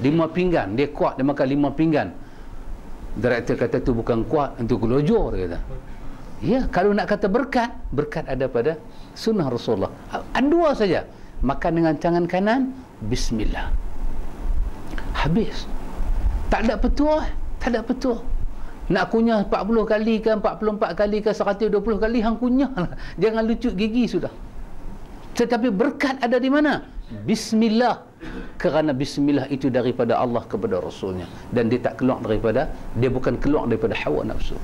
Speaker 1: Lima pinggan dia kuat dia makan lima pinggan. Director kata tu bukan kuat untuk gelojor kata. Ya kalau nak kata berkat berkat ada pada sunnah Rasulullah. Dua saja. Makan dengan tangan kanan bismillah. Habis. Tak ada petua tak ada petua. Nak kunyah 40 kali ke 44 kali ke 120 kali hang kunyah lah. jangan lucu gigi sudah. Tetapi berkat ada di mana? Bismillah. Kerana bismillah itu daripada Allah kepada rasulnya. Dan dia tak keluar daripada dia bukan keluar daripada hawa nafsu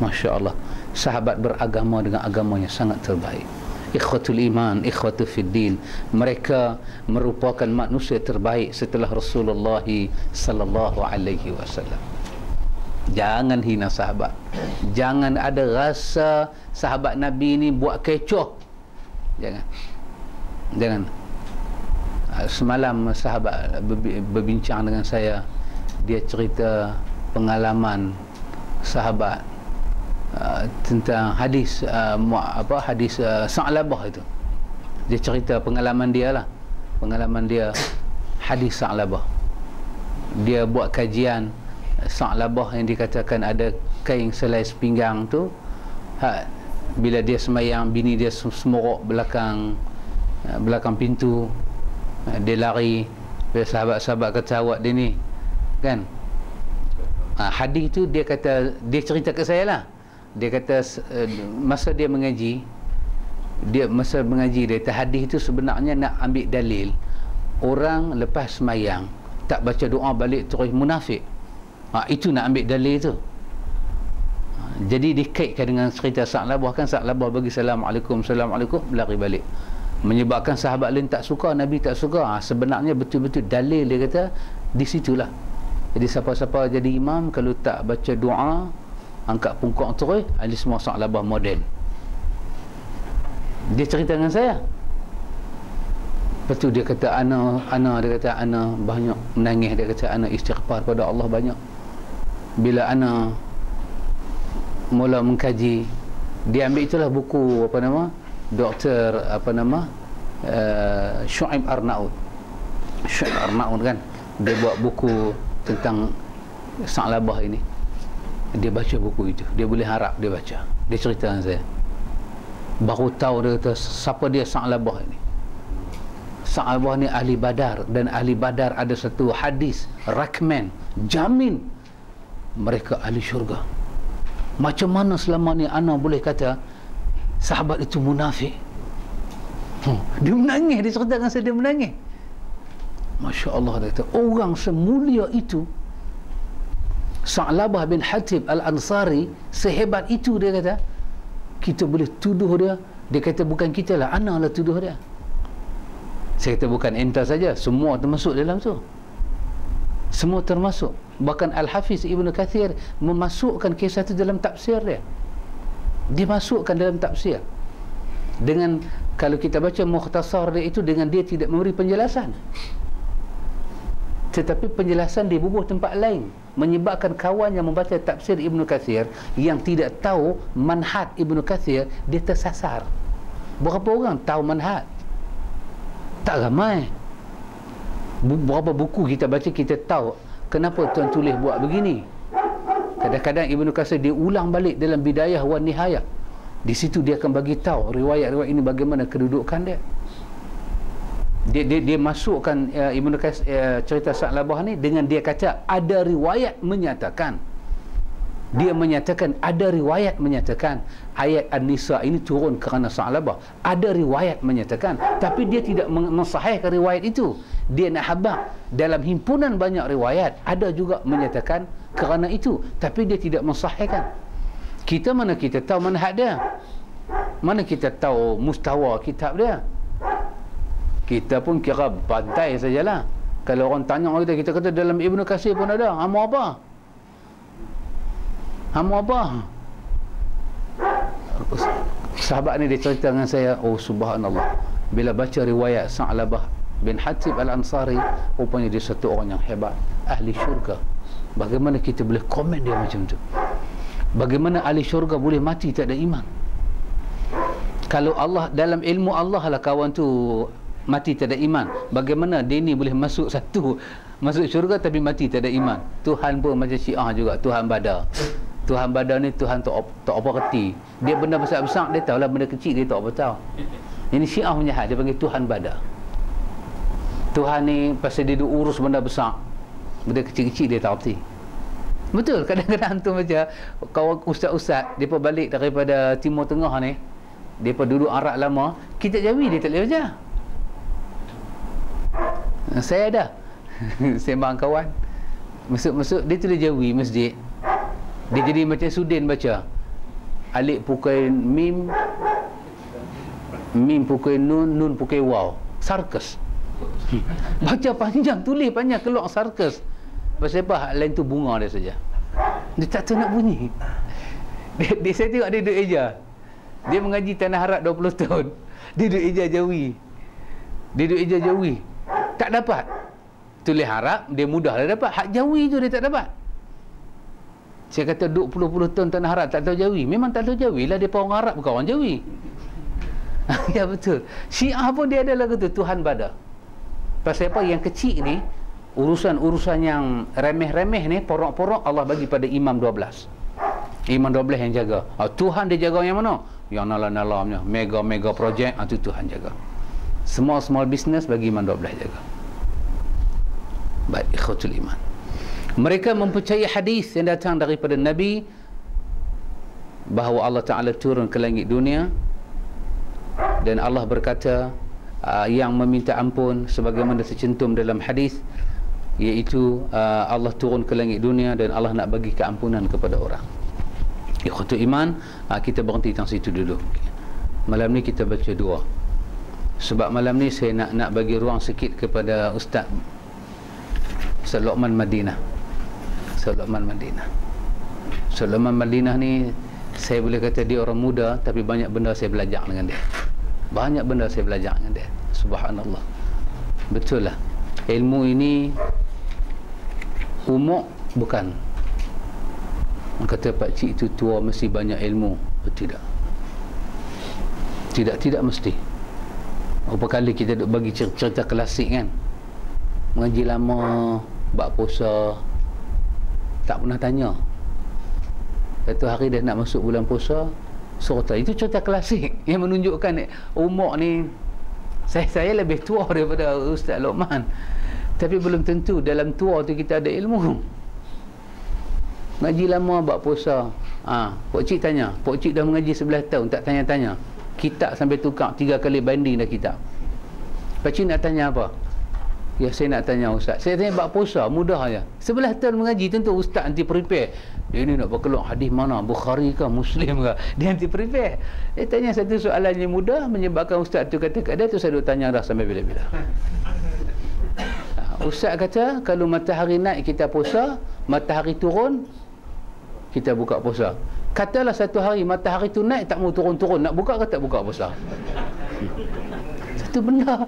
Speaker 1: Masya Allah sahabat beragama dengan agamanya sangat terbaik. Ikhwatul iman ikhwatul fiddin. Mereka merupakan manusia terbaik setelah Rasulullah sallallahu alaihi wasallam. Jangan hina sahabat. Jangan ada rasa sahabat nabi ini buat kecoh. Jangan. Jangan. Ah, semalam sahabat berbincang dengan saya. Dia cerita pengalaman sahabat uh, tentang hadis uh, apa hadis uh, Sa'labah itu. Dia cerita pengalaman dia lah. Pengalaman dia hadis Sa'labah dia buat kajian Sa'labah yang dikatakan ada kain selai sepinggang tu. Ha, bila dia semayang bini dia semorok belakang belakang pintu dia lari. Bila sahabat-sahabat kata awak dia ni kan? Ha, hadis tu dia kata dia cerita ke saya lah dia kata uh, masa dia mengaji dia masa mengaji dia kata hadis itu sebenarnya nak ambil dalil. Orang lepas semayang tak baca doa balik terus munafik. Ha, itu nak ambil dalil tu. Ha, jadi dikaitkan dengan cerita Sa'labah kan Sa'labah bagi Assalamualaikum Assalamualaikum lari balik. Menyebabkan sahabat lain tak suka Nabi tak suka. Ha, sebenarnya betul-betul dalil dia kata di situlah. Jadi siapa-siapa jadi imam kalau tak baca doa angkat pungkok terus ahli semua labah model dia cerita dengan saya. Lepas tu dia kata ana ana dia kata ana banyak menangis. Dia kata ana istighfar pada Allah banyak. Bila ana mula mengkaji dia ambil itulah buku apa nama doktor apa nama uh, Shu'aib Arnaud. Shu'aib Arnaud kan dia buat buku tentang Sa'labah ini dia baca buku itu. Dia boleh harap dia baca. Dia cerita dengan saya. Baru tahu dia kata siapa dia? Sa'labah ini Sa'labah ni. Ahli badar dan ahli badar ada satu hadis rakmen jamin mereka ahli syurga. Macam mana selama ni Ana boleh kata sahabat itu munafik. Hmm. dia menangis dia cerita dengan saya dia menangis. Masya Allah dia kata orang semulia itu Sa'labah bin Hatib Al-Ansari sehebat itu dia kata kita boleh tuduh dia. Dia kata bukan kita lah ana lah tuduh dia. Saya kata bukan entah saja semua termasuk dalam tu. Semua termasuk. Bahkan Al-Hafiz Ibn Kathir memasukkan kisah itu dalam tafsir dia. Dia masukkan dalam tafsir. Dengan kalau kita baca mukhtasar dia itu dengan dia tidak memberi penjelasan tetapi penjelasan di bubuh tempat lain menyebabkan kawan yang membaca tafsir Ibnu Kathir yang tidak tahu manhat Ibnu Kathir dia tersasar. Berapa orang tahu manhat tak ramai. Berapa buku kita baca kita tahu kenapa tuan tulis buat begini. Kadang-kadang Ibnu Kathir dia ulang balik dalam bidayah wan nihayah. Di situ dia akan bagi tahu riwayat-riwayat ini bagaimana kedudukan dia dia dia, dia masukkan uh, Ibnu Qais uh, cerita Sa'labah ni dengan dia kata ada riwayat menyatakan. Dia menyatakan ada riwayat menyatakan. Ayat An-Nisa ini turun kerana Sa'labah ada riwayat menyatakan tapi dia tidak mensahihkan riwayat itu. Dia nak habaq. Dalam himpunan banyak riwayat ada juga menyatakan kerana itu. Tapi dia tidak mensahihkan. Kita mana kita tahu manhaj dia? Mana kita tahu mustawa kitab dia kita pun kira bantai sajalah. Kalau orang tanya kita kita kata dalam Ibnu Kasir pun ada. Hamba apa? Hamba apa? Sahabat ni dia cerita dengan saya oh subhanallah. Bila baca riwayat Sa'labah bin Hatib Al-Ansari rupanya dia satu orang yang hebat. Ahli syurga. Bagaimana kita boleh komen dia macam tu? Bagaimana ahli syurga boleh mati tak ada iman? Kalau Allah dalam ilmu Allah lah kawan tu mati ada iman. Bagaimana dia ni boleh masuk satu masuk syurga tapi mati ada iman? Tuhan pun macam syiah juga Tuhan badar. Tuhan badar ni Tuhan tak, tak apa reti. Dia benda besar-besar dia tahu lah benda kecil dia tak apa tahu ini syiah punya hal dia panggil Tuhan badar. Tuhan ni pasal dia urus benda besar. Benda kecil-kecil dia tak reti. Betul kadang-kadang tu macam kawan ustaz-ustaz dia balik daripada timur tengah ni dia duduk Arab lama kita jawi dia tak boleh baca saya ada. [LAUGHS] Sembang kawan. Masuk-masuk dia tulis jawi masjid. Dia jadi macam sudin baca. Alik pukul mim mim pukul nun nun pukul waw. Sarkas [LAUGHS] baca panjang tulis panjang keluar sarkas pasal apa? Lain tu bunga dia saja. Dia tak tahu nak bunyi. [LAUGHS] Dia, dia saya tengok dia duduk eja dia mengaji tanah harap 20 tahun. Dia duduk eja jawi dia duduk eja jawi tak dapat. Tulis harap dia mudah dah dapat. Hak jawi tu dia tak dapat. Saya kata duduk puluh-puluh tahun tanah harap tak tahu jawi. Memang tak tahu jawi lah dia orang Arab bukan orang jawi. [LAUGHS] Ya betul. Syiah pun dia ada lagu tu Tuhan Bada. Pasal apa? Yang kecil ni urusan-urusan yang remeh-remeh ni porok-porok Allah bagi pada imam 12 imam 12 yang jaga. Ha, Tuhan dia jaga yang mana? Yang nala-nala mega-mega projek itu ha, Tuhan jaga small small business bagi iman 12 jaga. Baik ikhwatul iman. Mereka mempercayai hadis yang datang daripada Nabi bahawa Allah Ta'ala turun ke langit dunia dan Allah berkata uh, yang meminta ampun sebagaimana tercentum dalam hadis iaitu uh, Allah turun ke langit dunia dan Allah nak bagi keampunan kepada orang. Ikhwatul iman uh, kita berhenti tang situ dulu. Malam ni kita baca dua sebab malam ni saya nak nak bagi ruang sikit kepada Ustaz Ustaz Luqman Madinah. Ustaz Luqman Madinah. Ustaz Luqman Madinah ni saya boleh kata dia orang muda tapi banyak benda saya belajar dengan dia. Banyak benda saya belajar dengan dia. Subhanallah. Betul lah. Ilmu ini umur bukan. Kata pak cik itu tua mesti banyak ilmu. Tidak. Tidak tidak mesti berapa kali kita duk bagi cerita, cerita klasik kan? Mengaji lama bak puasa tak pernah tanya. Satu hari dah nak masuk bulan puasa suruh itu cerita klasik [LAUGHS] yang menunjukkan umur ni. Saya saya lebih tua daripada Ustaz Luqman tapi belum tentu dalam tua tu kita ada ilmu. Ngaji lama buat puasa. Ha, Pok Cik tanya. Pok Cik dah mengaji sebelah tahun tak tanya-tanya kitab sampai tukar tiga kali banding dah kitab. Pak Cik nak tanya apa? Ya saya nak tanya Ustaz. Saya tanya buat puasa Mudah aja. Sebelah tahun mengaji Tentu Ustaz nanti prepare. Dia ni nak berkeluar hadis mana? Bukhari ke Muslim ke? [LAUGHS] Dia nanti prepare. Saya tanya satu soalan yang mudah Menyebabkan Ustaz tu kata kat dia tu Saya duk tanya dah sampai bila-bila. Ustaz kata kalau matahari naik kita puasa, matahari turun kita buka puasa. Katalah satu hari matahari tu naik tak mau turun-turun, nak buka ke tak buka puasa? Satu benda.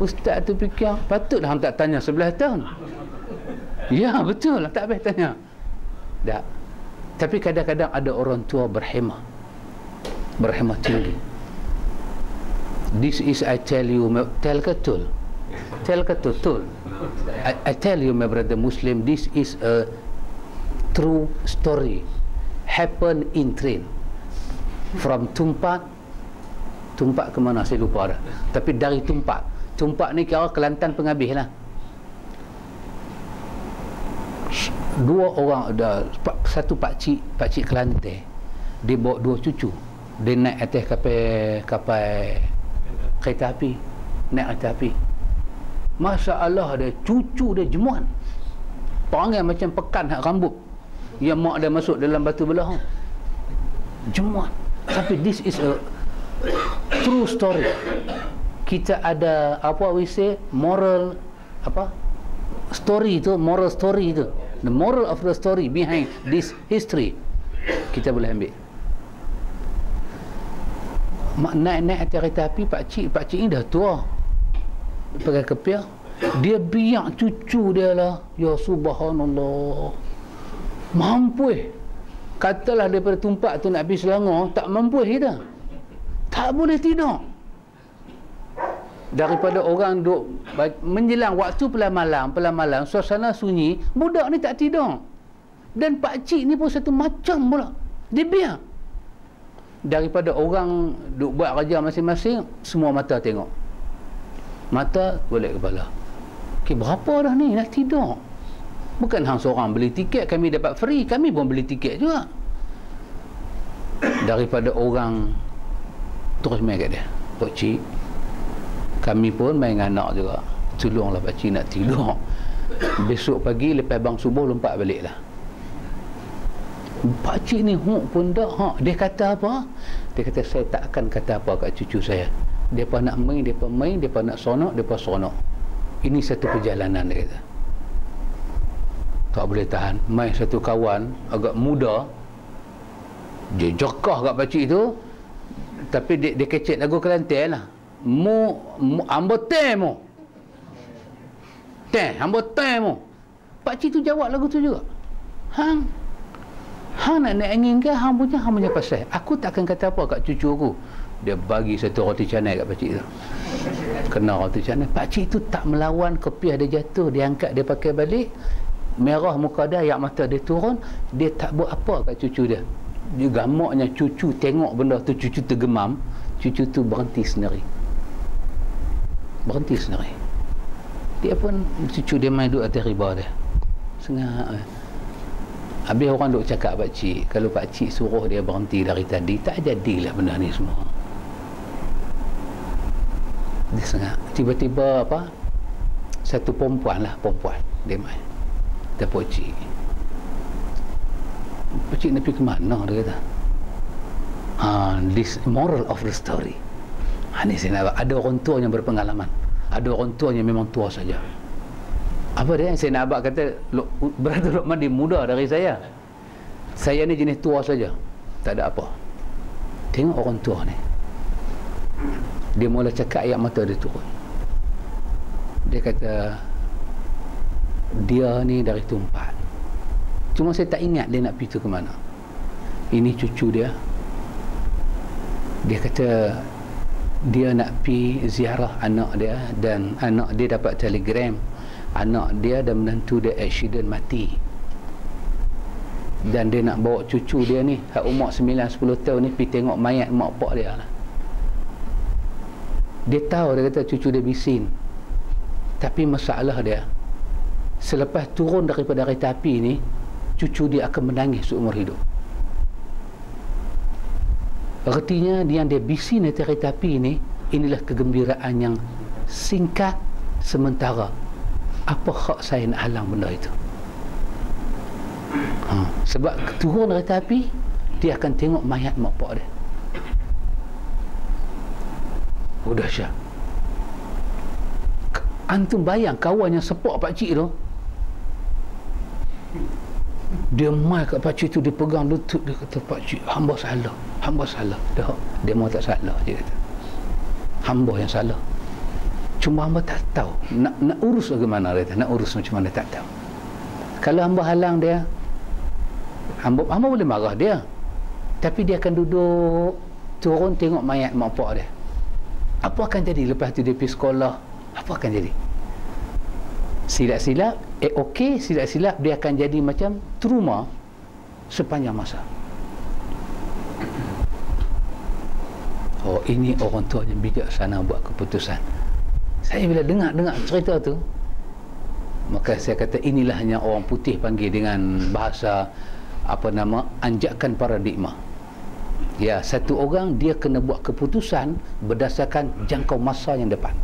Speaker 1: Ustaz tu fikir, patutlah hang tak tanya sebelah tahun. Ya, betul lah, tak payah tanya. Tak. Tapi kadang-kadang ada orang tua berhemah. Berhemah tinggi. This is I tell you, tell ketul. Tell betul. I, I tell you my brother Muslim, this is a true story. Happen in train. From Tumpak, Tumpak ke mana saya lupa dah. Tapi dari Tumpak. Tumpak ni kira Kelantan penghabis lah. Dua orang ada satu pak cik, pak cik Kelantan. Dia bawa dua cucu. Dia naik atas kapal kapal kereta api. Naik kereta api. Masya Allah dia cucu dia jemuan Panggil macam pekan hak rambut Yang mak dia masuk dalam batu belah Jemuan Tapi this is a True story. Kita ada Apa we say Moral apa? Story tu moral story tu. The moral of the story behind this history. Kita boleh ambil. Mak naik-naik atas kereta api pak cik pak cik ni dah tua. Pakai kepiah dia biak cucu dia lah. Ya subhanallah mampu eh. Katalah daripada tumpak tu nak pergi Selangor tak mampu kita. Tak boleh tidur. Daripada orang duk menjelang waktu pelan malam pelan malam suasana sunyi budak ni tak tidur. Dan pak cik ni pun satu macam pula. Dia biar. Daripada orang duk buat kerja masing-masing semua mata tengok. Mata boleh kepala. Okay, berapa dah ni nak tidur bukan hang seorang beli tiket kami dapat free. Kami pun beli tiket juga. Daripada orang terus main kat dia. Pak cik kami pun main dengan anak juga. Tolonglah pakcik nak tidur besok pagi lepas bang subuh lompat balik lah. Pakcik ni huk pun dah ha. dia kata apa? Dia kata saya tak akan kata apa kat cucu saya. Pun nak main pun main pun nak sonok pun sonok. Ini satu perjalanan dia kata tak boleh tahan. Main satu kawan agak muda. Dia jokah kat pakcik tu. Tapi dia, dia kecek lagu kelantan lah. Mu, mu ambo temo teh ambo temo pak cik tu jawab lagu tu juga. Hang hang nak naik angin ke? Hang punya hang punya pasal. Aku tak akan kata apa kat cucu aku. Dia bagi satu roti canai kat pak cik tu. Kena roti canai. Pak cik tu tak melawan kopiah dia jatuh. Dia angkat dia pakai balik merah muka dia air mata dia turun dia tak buat apa kat cucu dia. Dia gamaknya cucu tengok benda tu cucu tergemam cucu tu berhenti sendiri. Berhenti sendiri. Dia pun cucu dia main duduk atas riba dia. Sengat eh. habis orang duduk cakap pak cik kalau pak cik suruh dia berhenti dari tadi tak jadilah benda ni semua. Dia sengat tiba-tiba apa? Satu perempuan lah perempuan dia main dia pak cik pak cik nak pergi ke mana dia kata ha, this moral of the story Ha, ni saya nak ada orang tua yang berpengalaman. Ada orang tua yang memang tua saja. Apa dia? Saya nak kata, berada Luqman dia muda dari saya. Saya ni jenis tua saja. Tak ada apa. Tengok orang tua ni. Dia mula cakap ayat mata dia turun. Dia kata, dia ni dari tumpat. Cuma saya tak ingat dia nak pergi ke mana. Ini cucu dia. Dia kata, dia nak pi ziarah anak dia dan anak dia dapat telegram anak dia dan menantu dia accident mati dan dia nak bawa cucu dia ni kat umur 9-10 tahun ni pi tengok mayat mak pak dia lah dia tahu dia kata cucu dia bisin tapi masalah dia selepas turun daripada kereta api ni cucu dia akan menangis seumur hidup Artinya yang dia bisi ni kereta api ni inilah kegembiraan yang singkat sementara. Apa hak saya nak halang benda itu? Ha, sebab turun kereta api dia akan tengok mayat mak pak dia. Udah syah. Antum bayang kawan yang sepak pak cik tu dia mai kat pakcik tu dia pegang lutut dia kata pakcik hamba salah hamba salah. Dah dia mau tak salah dia kata. Hamba yang salah. Cuma hamba tak tahu nak nak urus bagaimana dia kata. Nak urus macam mana tak tahu. Kalau hamba halang dia hamba hamba boleh marah dia. Tapi dia akan duduk turun tengok mayat mak pak dia. Apa akan jadi? Lepas tu dia pergi sekolah apa akan jadi? Silap-silap eh okey silap-silap dia akan jadi macam trauma sepanjang masa. Oh ini orang tua yang bijaksana buat keputusan. Saya bila dengar-dengar cerita tu maka saya kata inilah yang orang putih panggil dengan bahasa apa nama anjakan paradigma. Ya satu orang dia kena buat keputusan berdasarkan jangkau masa yang depan.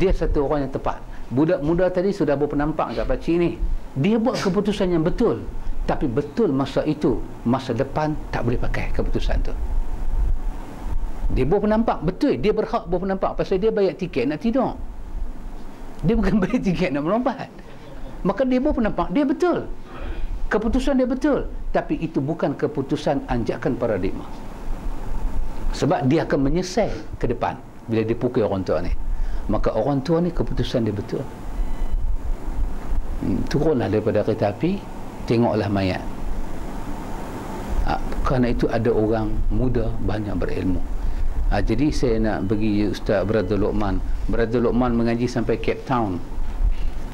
Speaker 1: Dia satu orang yang tepat budak muda tadi sudah berpenampak kat pakcik ni. Dia buat keputusan yang betul. Tapi betul masa itu masa depan tak boleh pakai keputusan tu. Dia berpenampak betul. Dia berhak berpenampak pasal dia bayar tiket nak tidur. Dia bukan [LAUGHS] bayar tiket nak melompat. Maka dia pun nampak dia betul. Keputusan dia betul. Tapi itu bukan keputusan anjakan paradigma. Sebab dia akan menyesal ke depan bila dia pukul orang tua ni maka orang tua ni keputusan dia betul. Hmm, turunlah daripada kereta api tengoklah mayat. Ha, kerana itu ada orang muda banyak berilmu. Ha, jadi saya nak bagi Ustaz Brother Luqman Brother Luqman mengaji sampai Cape Town.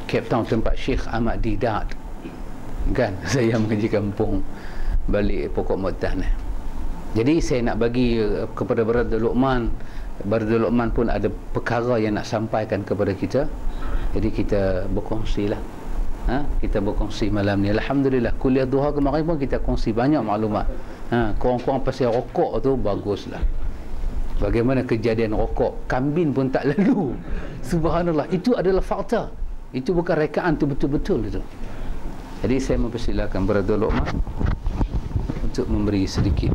Speaker 1: Cape Town tempat Syekh Ahmad Didat. Kan? [LAUGHS] Saya mengaji kampung balik pokok mu'tah ni. Jadi saya nak bagi uh, kepada Brother Luqman Brother Luqman pun ada perkara yang nak sampaikan kepada kita. Jadi kita berkongsi lah. Ha? kita berkongsi malam ni. Alhamdulillah. Kuliah duha kemarin pun kita kongsi banyak maklumat. Ha? korang-korang pasal rokok tu baguslah bagaimana kejadian rokok? Kambin pun tak lalu. [LAUGHS] Subhanallah. Itu adalah fakta. Itu bukan rekaan tu betul-betul itu. Jadi saya mempersilakan Brother Luqman untuk memberi sedikit